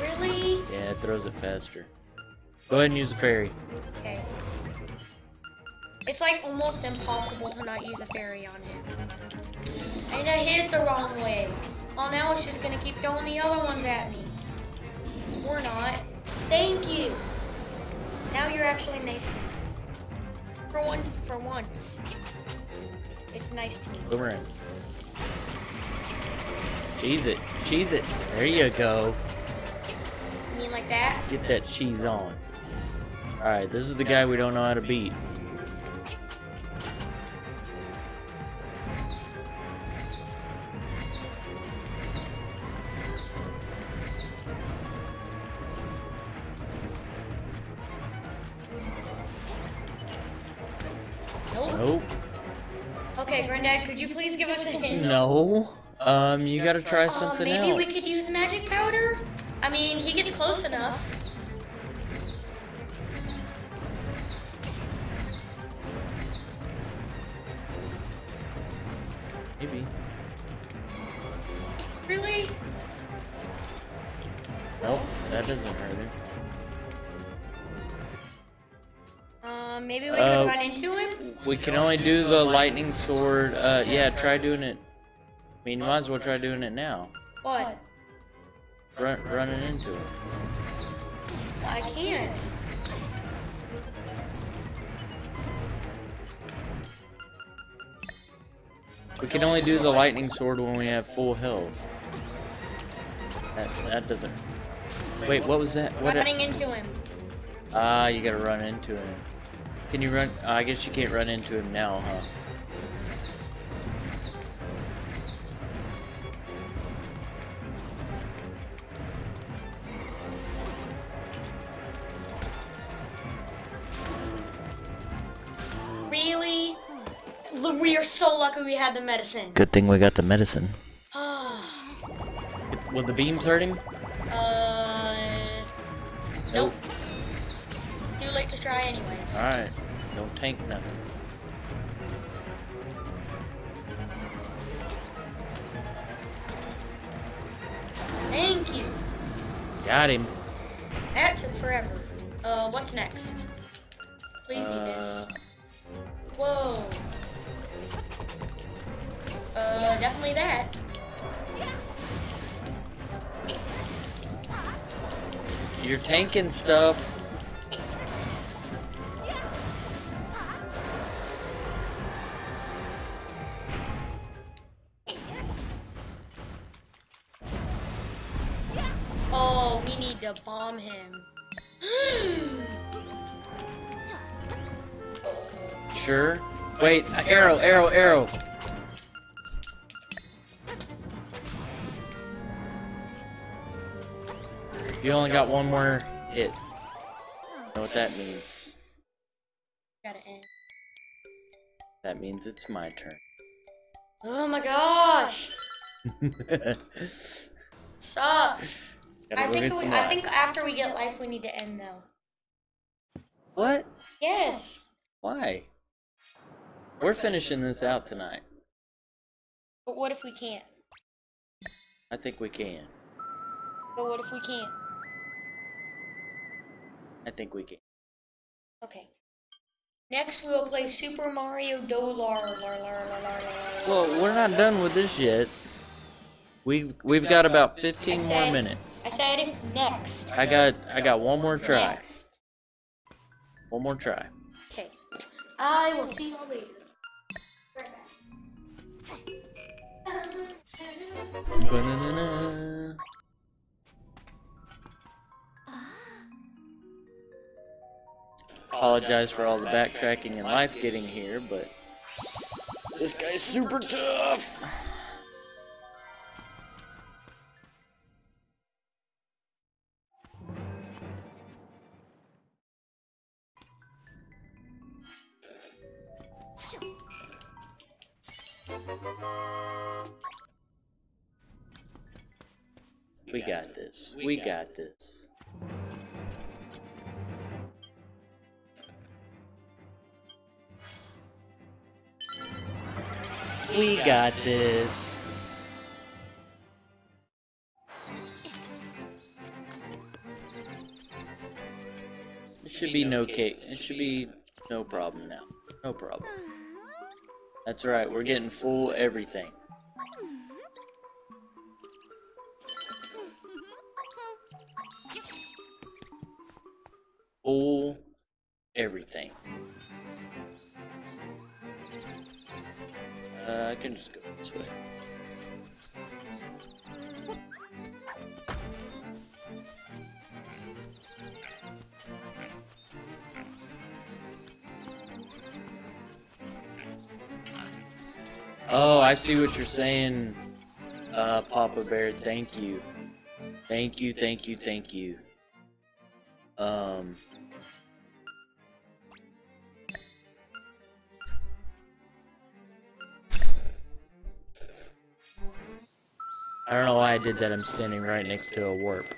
Really? Yeah, it throws it faster. Go ahead and use the fairy. Okay. It's like almost impossible to not use a fairy on it. And I hit it the wrong way. Well, now it's just gonna keep throwing the other ones at me. Or not. Thank you. Now you're actually nice to me. For one, for once. It's nice to me. Boomerang. Cheese it. Cheese it. There you go. You mean like that? Get that cheese on. Alright, this is the guy we don't know how to beat. No. Um, you gotta try Um, something maybe else. we could use magic powder? I mean, he gets close enough. Maybe. Really? Nope, that doesn't hurt him. Um, maybe we Uh, could run into him? We can only do the lightning sword. Uh, yeah, try doing it. I mean, you might as well try doing it now. What? Run, running into it. I can't. We can only do the lightning sword when we have full health. That, that doesn't... Wait, what was that? What? Running into him. Ah, you gotta run into him. Can you run? Uh, I guess you can't run into him now, huh? So lucky we had the medicine. Good thing we got the medicine. uh, Will the beams hurt him? nope. Too late to try anyways. Alright. Don't tank nothing. Thank you. Got him. That took forever. Uh, what's next? Please be this. Uh, Whoa. Uh, definitely that. You're tanking stuff. Oh, we need to bomb him. (gasps) Sure. Wait, arrow, arrow, arrow. You only got one more hit. Know what that means? Gotta end. That means it's my turn. Oh my gosh! (laughs) Sucks. I think we, I think after we get life, we need to end though. What? Yes. Why? We're finishing this out tonight. But what if we can't? I think we can. But what if we can't? I think we can. Okay. Next, we will play Super Mario Dollar. Well, we're not done with this yet. We've we've got about 15 more minutes. I said next. I got I got one more try. Next. One more try. Okay. I will see you all later. Right Apologize for all the backtracking and life getting here, but this guy's super tough. We got this. We got this. We got this. It should be no cake. It should be no problem now. No problem. That's right. We're getting full everything. Full everything. I can just go this way. Oh, I see what you're saying, uh, Papa Bear. Thank you. Thank you, thank you, thank you. Um. I don't know why I did that. I'm standing right next to a warp.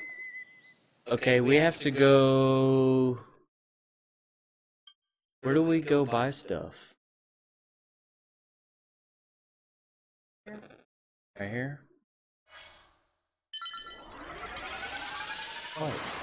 Okay, we have to go. Where do we go buy stuff? Right here? Oh.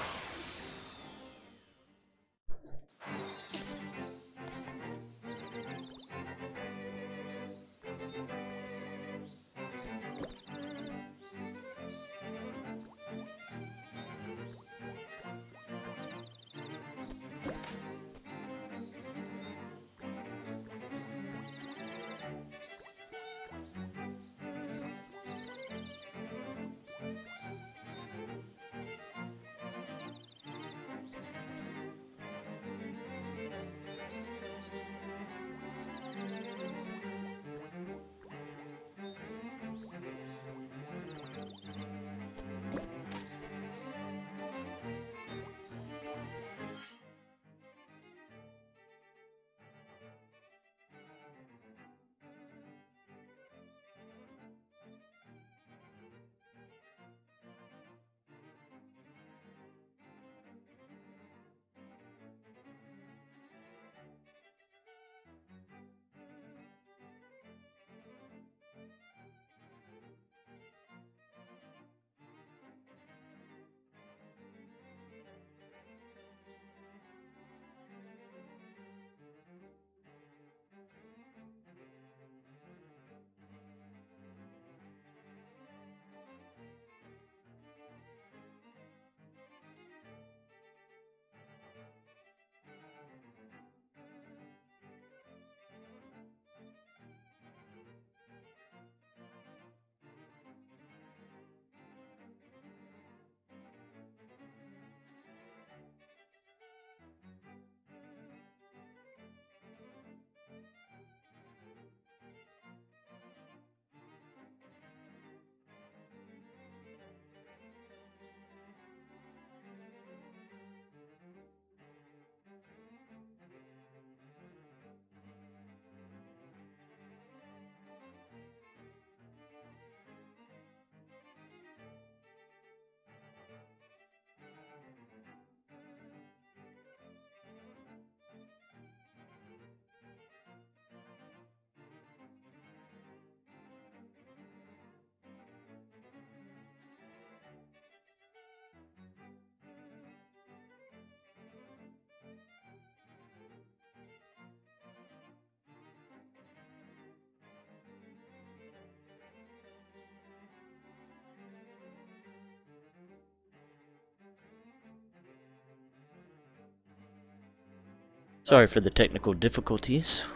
Sorry for the technical difficulties.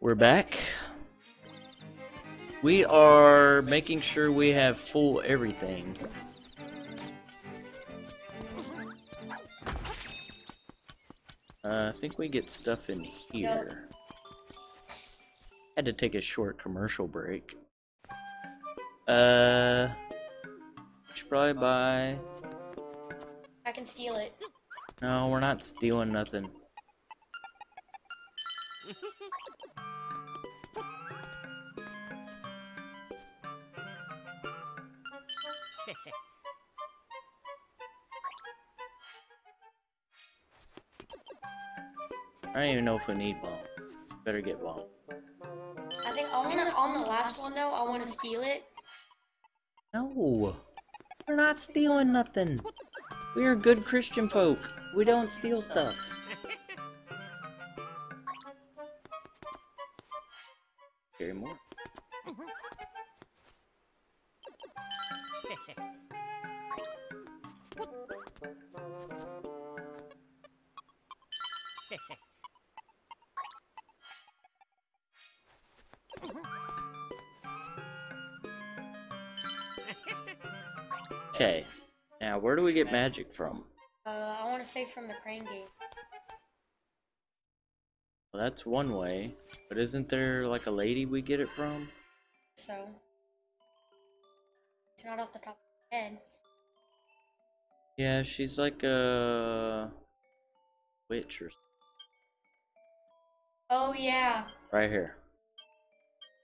We're back. We are making sure we have full everything. Uh, I think we get stuff in here. Had to take a short commercial break. Uh, should probably buy. I can steal it. No, we're not stealing nothing. I don't even know if we need bomb. Better get bomb. I think I wanna on the last one though. I wanna steal it. No, we're not stealing nothing. We are good Christian folk. We don't steal stuff. Get magic from? Uh, I wanna say from the crane game. Well, that's one way. But isn't there like a lady we get it from? So it's not off the top of my head. Yeah, she's like a witch or Oh yeah. right here.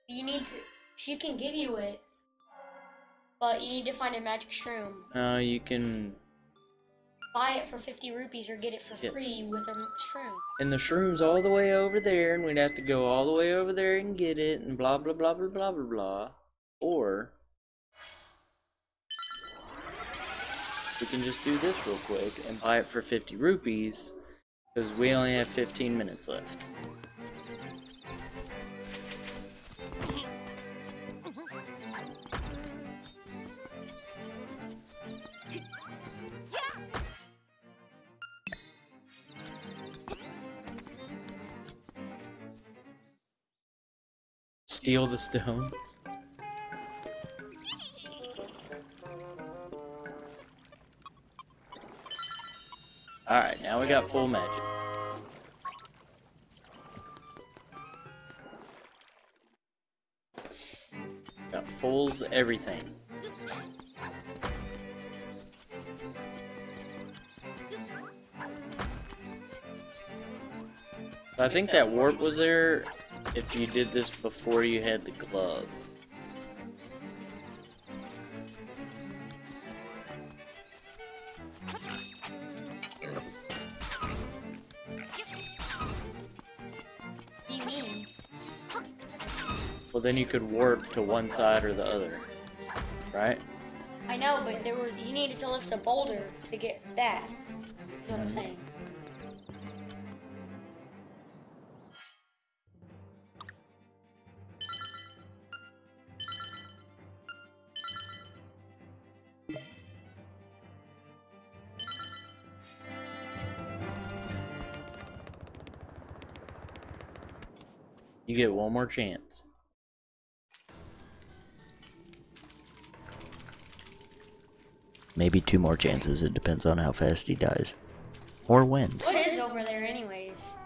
You need to. She can give you it, but you need to find a magic shroom. Uh, you can. Buy it for 50 rupees or get it for Yes. free with a shroom. And the shroom's all the way over there, and we'd have to go all the way over there and get it, and blah blah blah blah blah blah blah. Or we can just do this real quick and buy it for 50 rupees, because we only have 15 minutes left. Steal the stone. Alright, now we got full magic. Got fulls everything. I think that warp was there if you did this before you had the glove. What do you mean? Well, then you could warp to one side or the other, right? I know, but there were you needed to lift a boulder to get that. That's what I'm saying. You get one more chance. Maybe two more chances. It depends on how fast he dies. Or wins. What is over there, anyways?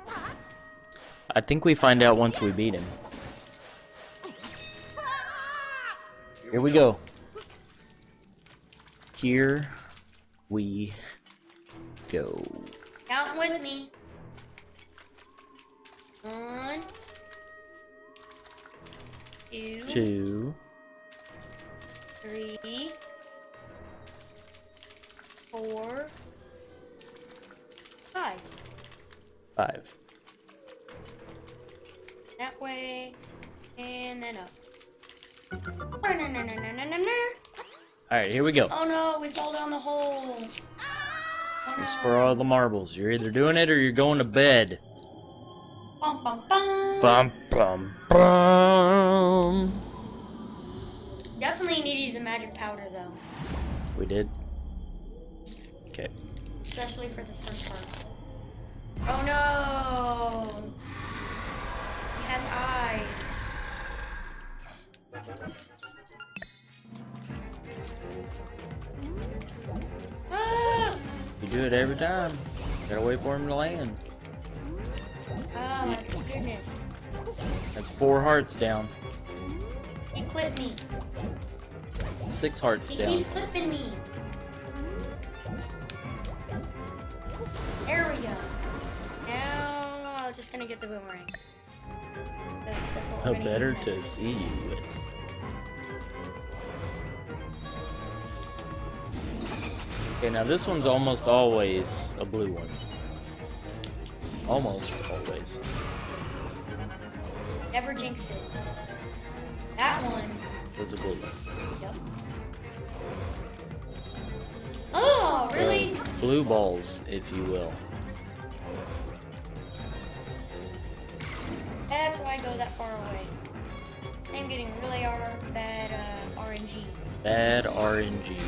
I think we find out once we beat him. Here we go. Here we go. Count with me. One, two, Two, three, four, five. five. That way, and then up. Oh, no, no, no, no. Alright, here we go. Oh no, we fall down the hole. This is for all the marbles. You're either doing it or you're going to bed. Bum, bum, bum. Bum bum bum. Definitely needed the magic powder though, We did. Okay. especially for this first part. Oh no! He has eyes. Ah! You do it every time. Gotta wait for him to land. Oh my goodness. That's four hearts down. He clipped me. Six hearts He down. keeps clipping me. There we go. Now I'm just gonna get the boomerang. that's what we're A better to see you with. Okay, now this one's almost always a blue one. Almost always. Never jinx it. That one. Was a blue one. Yep. Oh, really? Blue balls, if you will. That's why I go that far away. I'm getting really R bad uh, RNG. Bad RNG.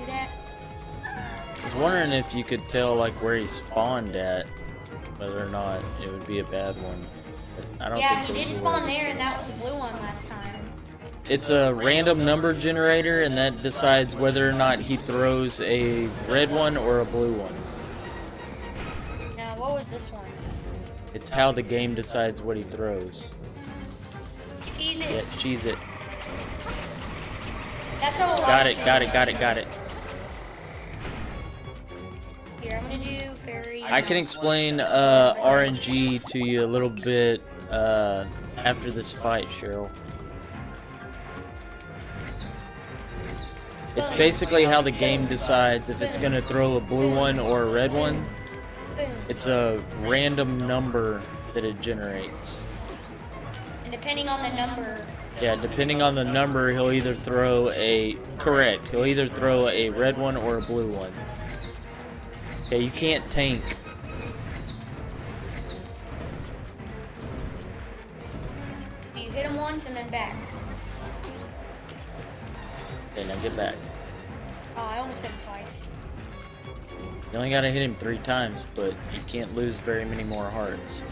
Do that? I was wondering if you could tell like where he spawned at, whether or not it would be a bad one. But I don't Yeah, think he did spawn there, and that was a blue one last time. It's a random number generator, and that decides whether or not he throws a red one or a blue one. Now, what was this one? It's how the game decides what he throws. Cheese it. Yeah, cheese it. Got it, got it, got it, got it. Here, I'm gonna do fairy. I can explain uh, RNG to you a little bit uh, after this fight, Cheryl. It's basically how the game decides if it's going to throw a blue one or a red one. It's a random number that it generates. And depending on the number, Yeah, depending on the number, he'll either throw a correct. He'll either throw a red one or a blue one. Okay, you can't tank. so you hit him once and then back. Okay, now get back. Oh, I almost hit him twice. You only gotta hit him three times, but you can't lose very many more hearts.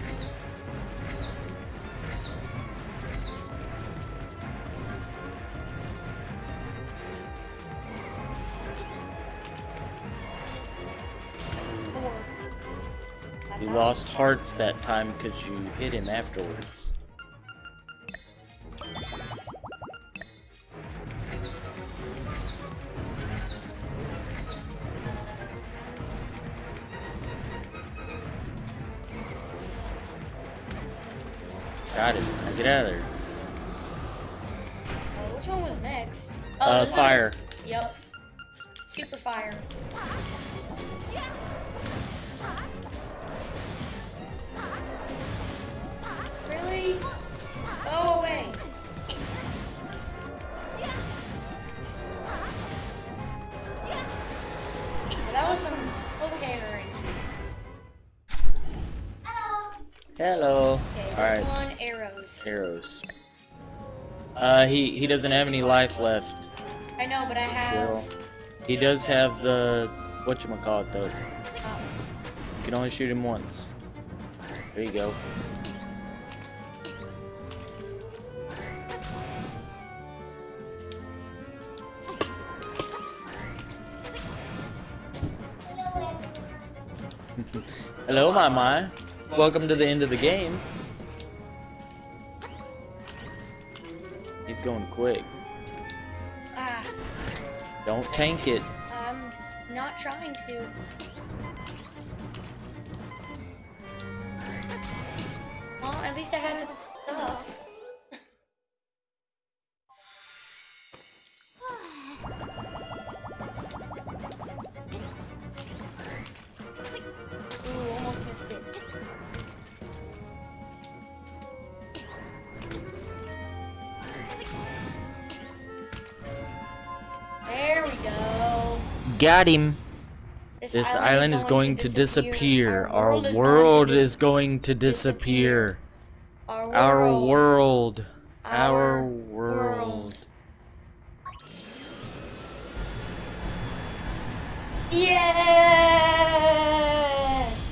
You lost hearts that time because you hit him afterwards. Got it. Now get out of there. Uh, which one was next? Oh, Uh, this is- fire. Yep. Super fire. Really? Go away. Well, that was some okay orange. Hello. Okay, this Alright, one arrows. arrows. Uh, he, he doesn't have any life left, I know, but I have. Cheryl. He does have the, what you call it though. Um, You can only shoot him once. There you go. Hello, my my. Welcome to the end of the game. He's going quick. ah, Don't tank it. I'm not trying to. Well, at least I had the stuff. just missed it. There we go. Got him. This, island, island, is going, to disappear. To disappear. Our, world Our world, is, going to disappear. disappear. Our world. Our world. Our world. Yeah!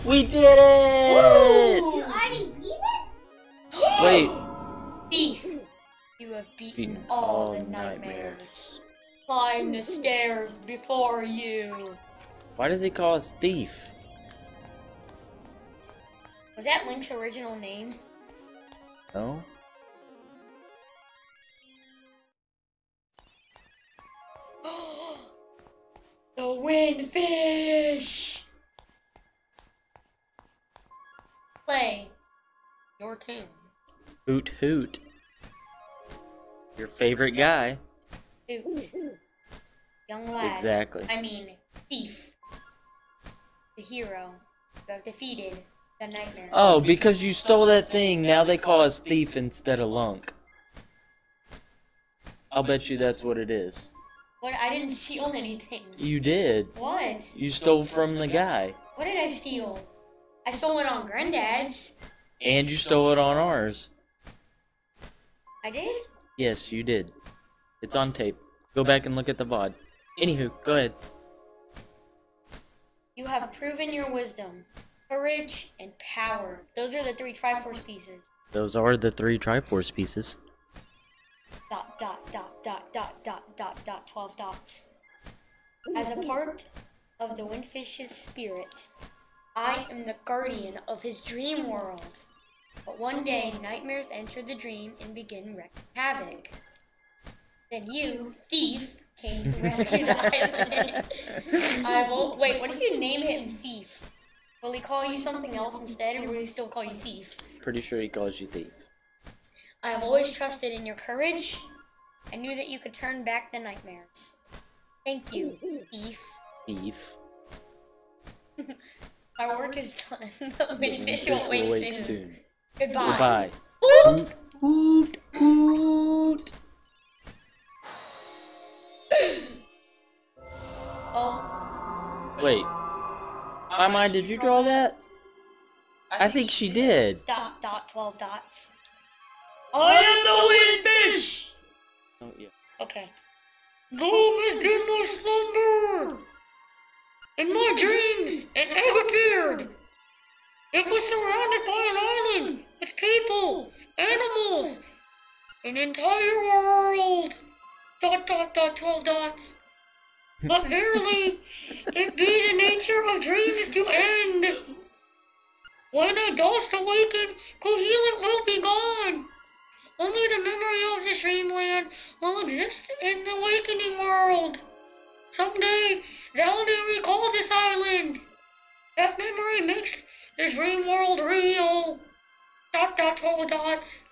We did it! Woo! already beat it? (gasps) Wait. Thief! You have beaten Beaten all the nightmares. Climb the stairs before you. Why does he call us thief? Was that Link's original name? No? (gasps) the windfish! Play your tune. Hoot hoot. Your favorite guy. Hoot. Young lad. Exactly. I mean, thief. The hero. You have defeated the nightmare. Oh, because you stole that thing, now they call us thief instead of lunk. I'll bet you that's what it is. What? I didn't (laughs) steal anything. You did. What? You stole from the guy. What did I steal? I stole it on Granddad's. And you stole it on ours. I did? Yes, you did. It's on tape. Go back and look at the VOD. Anywho, go ahead. You have proven your wisdom, courage, and power. Those are the three Triforce pieces. Those are the three Triforce pieces. Dot, dot, dot, dot, dot, dot, dot, dot, 12 dots. As a part of the Windfish's spirit, I am the guardian of his dream world. But one day, nightmares enter the dream and begin wreaking havoc. Then you, thief, came to rescue the (laughs) island. (laughs) I will. Wait, what if you name him Thief? Will he call you something else instead, or will he still call you Thief? Pretty sure he calls you thief. I have always trusted in your courage. I knew that you could turn back the nightmares. Thank you, Thief. Thief. (laughs) Our work is done. the windfish will wake, wake soon. Goodbye. Goodbye. Oop! Hoot, hoot. Oh, Wait. My mind, did you draw that? I think she did. dot, dot, 12 dots. I am the windfish! Oh, yeah. Okay. Long has been my In my dreams, an egg appeared! It was surrounded by an island with people, animals, an entire world! Dot dot dot twelve dots. But (laughs) verily, it be the nature of dreams to end. When a dust awaken, Koholint will be gone. Only the memory of this dreamland will exist in the awakening world. Someday, thou may recall this island. That memory makes the dream world real. Dot dot twelve dots.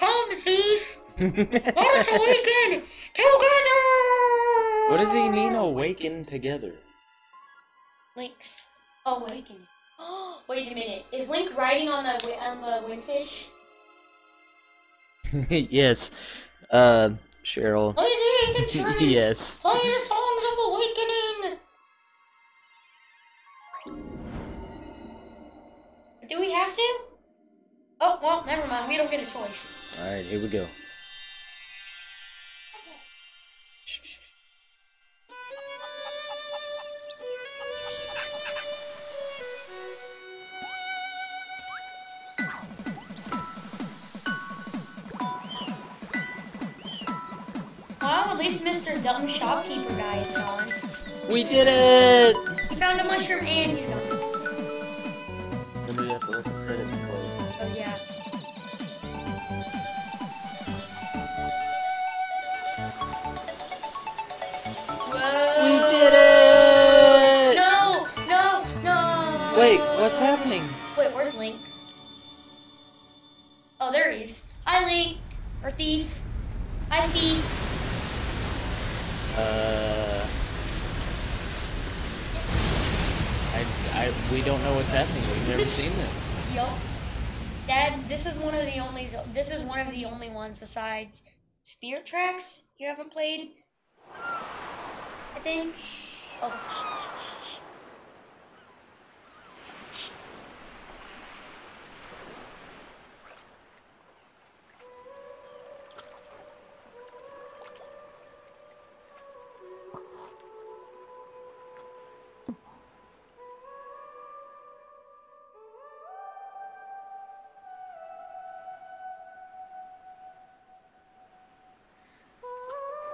Come, thief, (laughs) let us awaken together. what does he mean, awaken together? Link's awakening. Oh, (gasps) wait a minute. Is Link riding on the on the windfish? (laughs) yes. Uh, Cheryl. Play the instruments. Yes. Do we have to? Oh well, never mind. We don't get a choice. Alright, here we go. Well, at least Mr. Dumb Shopkeeper guy is gone. We did it! He found a mushroom and he's gone. What's happening? Wait, where's Link? Oh, there he is. Hi, Link. Or Thief. Hi, Thief. Uh. I, I, we don't know what's happening. We've never (laughs) seen this. Yup. Dad, this is one of the only. This is one of the only ones besides Spirit Tracks you haven't played. I think. Oh.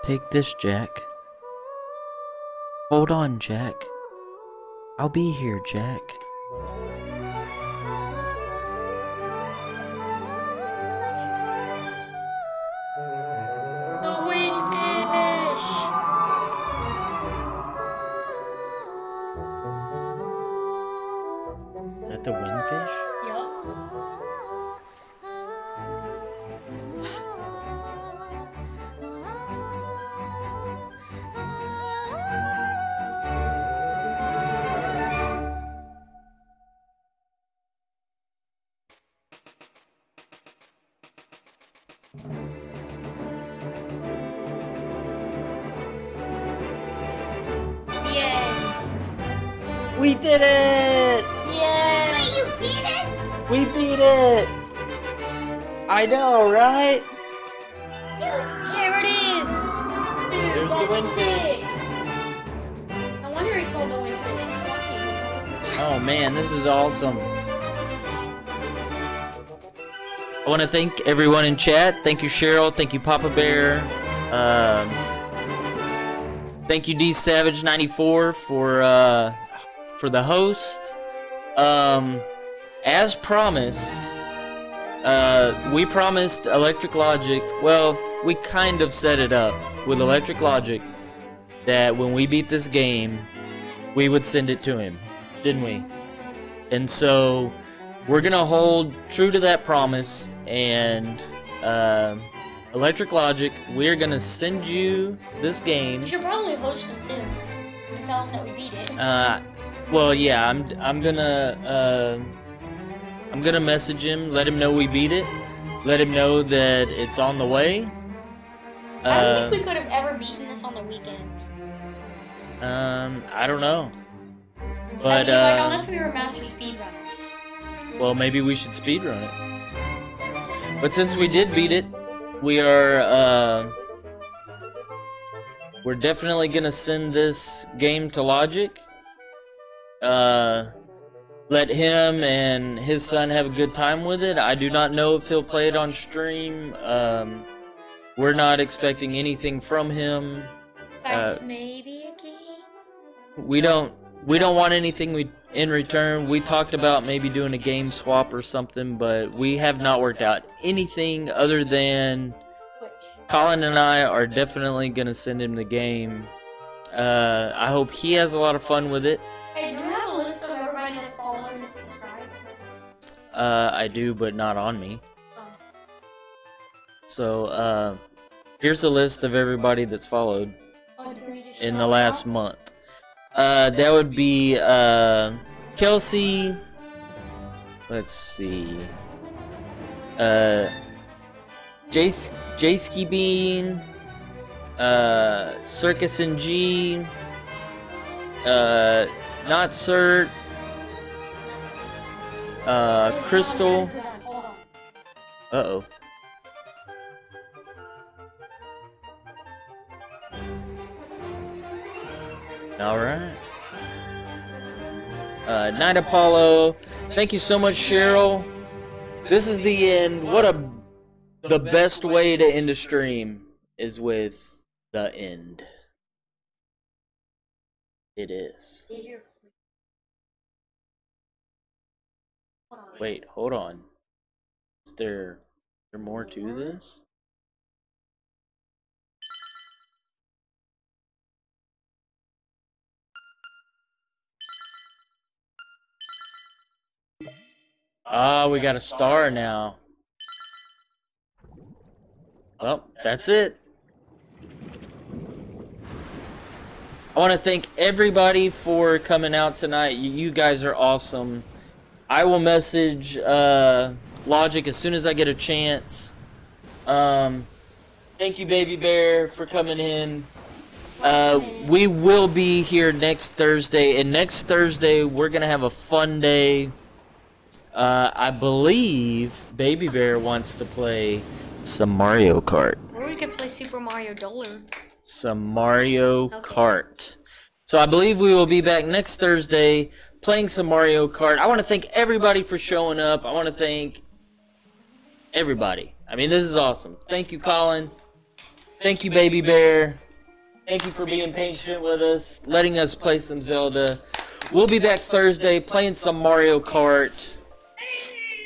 Take this, Jack. Hold on, Jack. I'll be here, Jack. Want to thank everyone in chat. Thank you, Cheryl. Thank you, Papa Bear. Um, thank you, D Savage 94 for uh, for the host. Um, as promised, uh, we promised Electric Logic. Well, we kind of set it up with Electric Logic that when we beat this game, we would send it to him, didn't we? And so we're gonna hold true to that promise. And uh, Electric Logic, we're gonna send you this game. You should probably host them too. And tell them that we beat it. Uh, well, yeah, I'm I'm gonna uh, I'm gonna message him, let him know we beat it, let him know that it's on the way. I don't Uh, think we could have ever beaten this on the weekends. um, I don't know, I but mean, like, uh, unless we were master speedrunners. Well, maybe we should speedrun it. But since we did beat it, we are uh, we're definitely gonna send this game to Logic. Uh, let him and his son have a good time with it. I do not know if he'll play it on stream. Um, we're not expecting anything from him. That's uh, maybe a game. We don't we don't want anything we in return. We talked about maybe doing a game swap or something, but we have not worked out anything other than Colin and I are definitely gonna send him the game. Uh, I hope he has a lot of fun with it. Hey, do you have a list of everybody that's followed and subscribed? Uh, I do, but not on me. Oh. So uh, here's the list of everybody that's followed Oh, did we just in the last off? month. Uh, that would be uh, Kelsey. Let's see. Uh, Jace Jayski Bean. Uh, Circus and G. Uh, not Cert. Uh, Crystal. Uh oh. All right. Uh, Night Apollo. Thank you so much, Cheryl. This is the end. What a the best way to end a stream is with the end. It is. Wait, hold on. Is there, there more to this? Ah, we got a star now. Well, that's it. I want to thank everybody for coming out tonight. You, guys are awesome. I will message uh, Logic as soon as I get a chance. Um, thank you, Baby Bear, for coming in. Uh, we will be here next Thursday, and next Thursday we're gonna have a fun day. Uh, I believe Baby Bear wants to play some Mario Kart. Or we could play Super Mario Dollar. Some Mario Okay. Kart. So I believe we will be back next Thursday playing some Mario Kart. I want to thank everybody for showing up. I want to thank everybody. I mean, this is awesome. Thank you, Colin. Thank you, baby bear. Thank you for being patient with us, letting us play some Zelda. We'll be back Thursday playing some Mario Kart.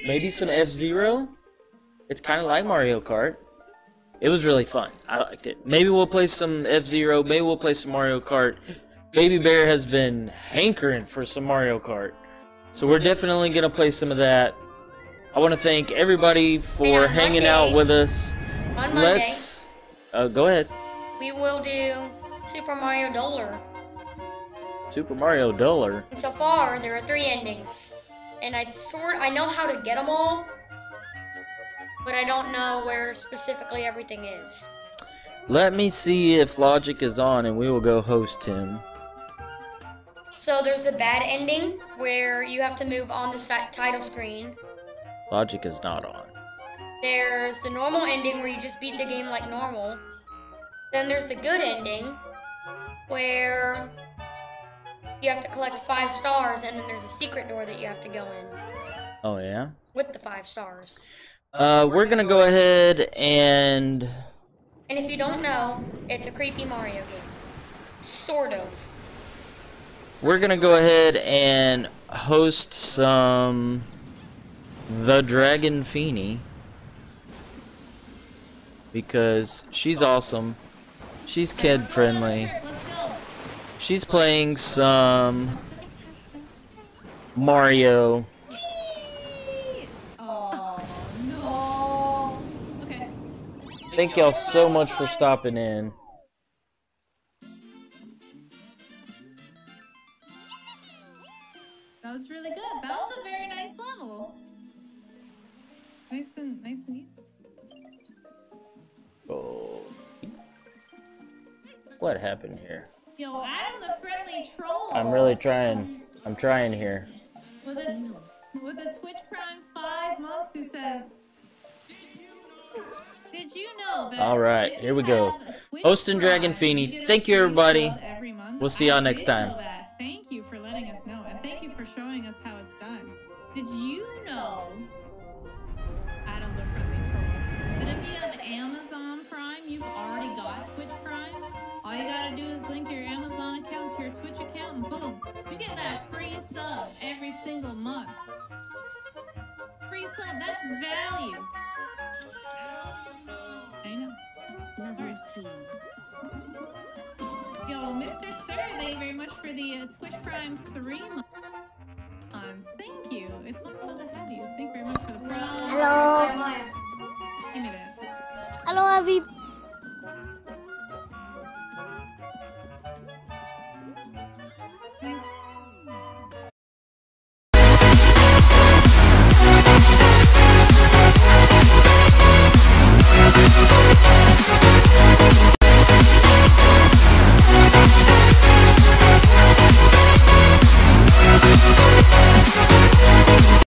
Maybe some F-Zero? It's kind of like Mario Kart. It was really fun. I liked it. Maybe we'll play some F-Zero. Maybe we'll play some Mario Kart. Baby Bear has been hankering for some Mario Kart. So we're definitely going to play some of that. I want to thank everybody for hanging out with us. On Monday, Let's... Uh, go ahead. we will do Super Mario Dollar. Super Mario Dollar. And so far, there are three endings. And I sort I know how to get them all, but I don't know where specifically everything is. Let me see if Logic is on and we will go host him. So there's the bad ending where you have to move on the title screen. Logic is not on. There's the normal ending where you just beat the game like normal. Then there's the good ending where you have to collect five stars and then there's a secret door that you have to go in Oh, yeah? with the five stars. Uh, we're gonna go ahead and... And if you don't know, it's a creepy Mario game. Sort of. We're gonna go ahead and host some... The Dragon Feeny. Because she's awesome. She's kid friendly. Let's go. She's playing some... Mario. Oh no. Okay. Thank y'all so much for stopping in. That was really good. That was a very nice level. Nice and nice and easy. Oh. What happened here? Yo, Adam the friendly troll. I'm really trying. I'm trying here. with a with a Twitch Prime five months who says. Did you know that? All right, here we go. have a Twitch Hosting Dragon Prime, Feeny. you get a Thank you, everybody. every? We'll see y'all next time. Thank you for letting us know, and thank you for showing us how it's done. Did you know, Adam the friendly troll, that if you have Amazon Prime, you've already got? All you gotta do is link your Amazon account to your Twitch account and boom, you get that free sub every single month. Free sub, that's value. I know. Another right. stream. Yo, Mr. Sir, thank you very much for the uh, Twitch Prime 3 months. Thank you. It's wonderful to have you. Thank you very much for the prime. Hello. Hello. Give me that. Hello, everybody. Thank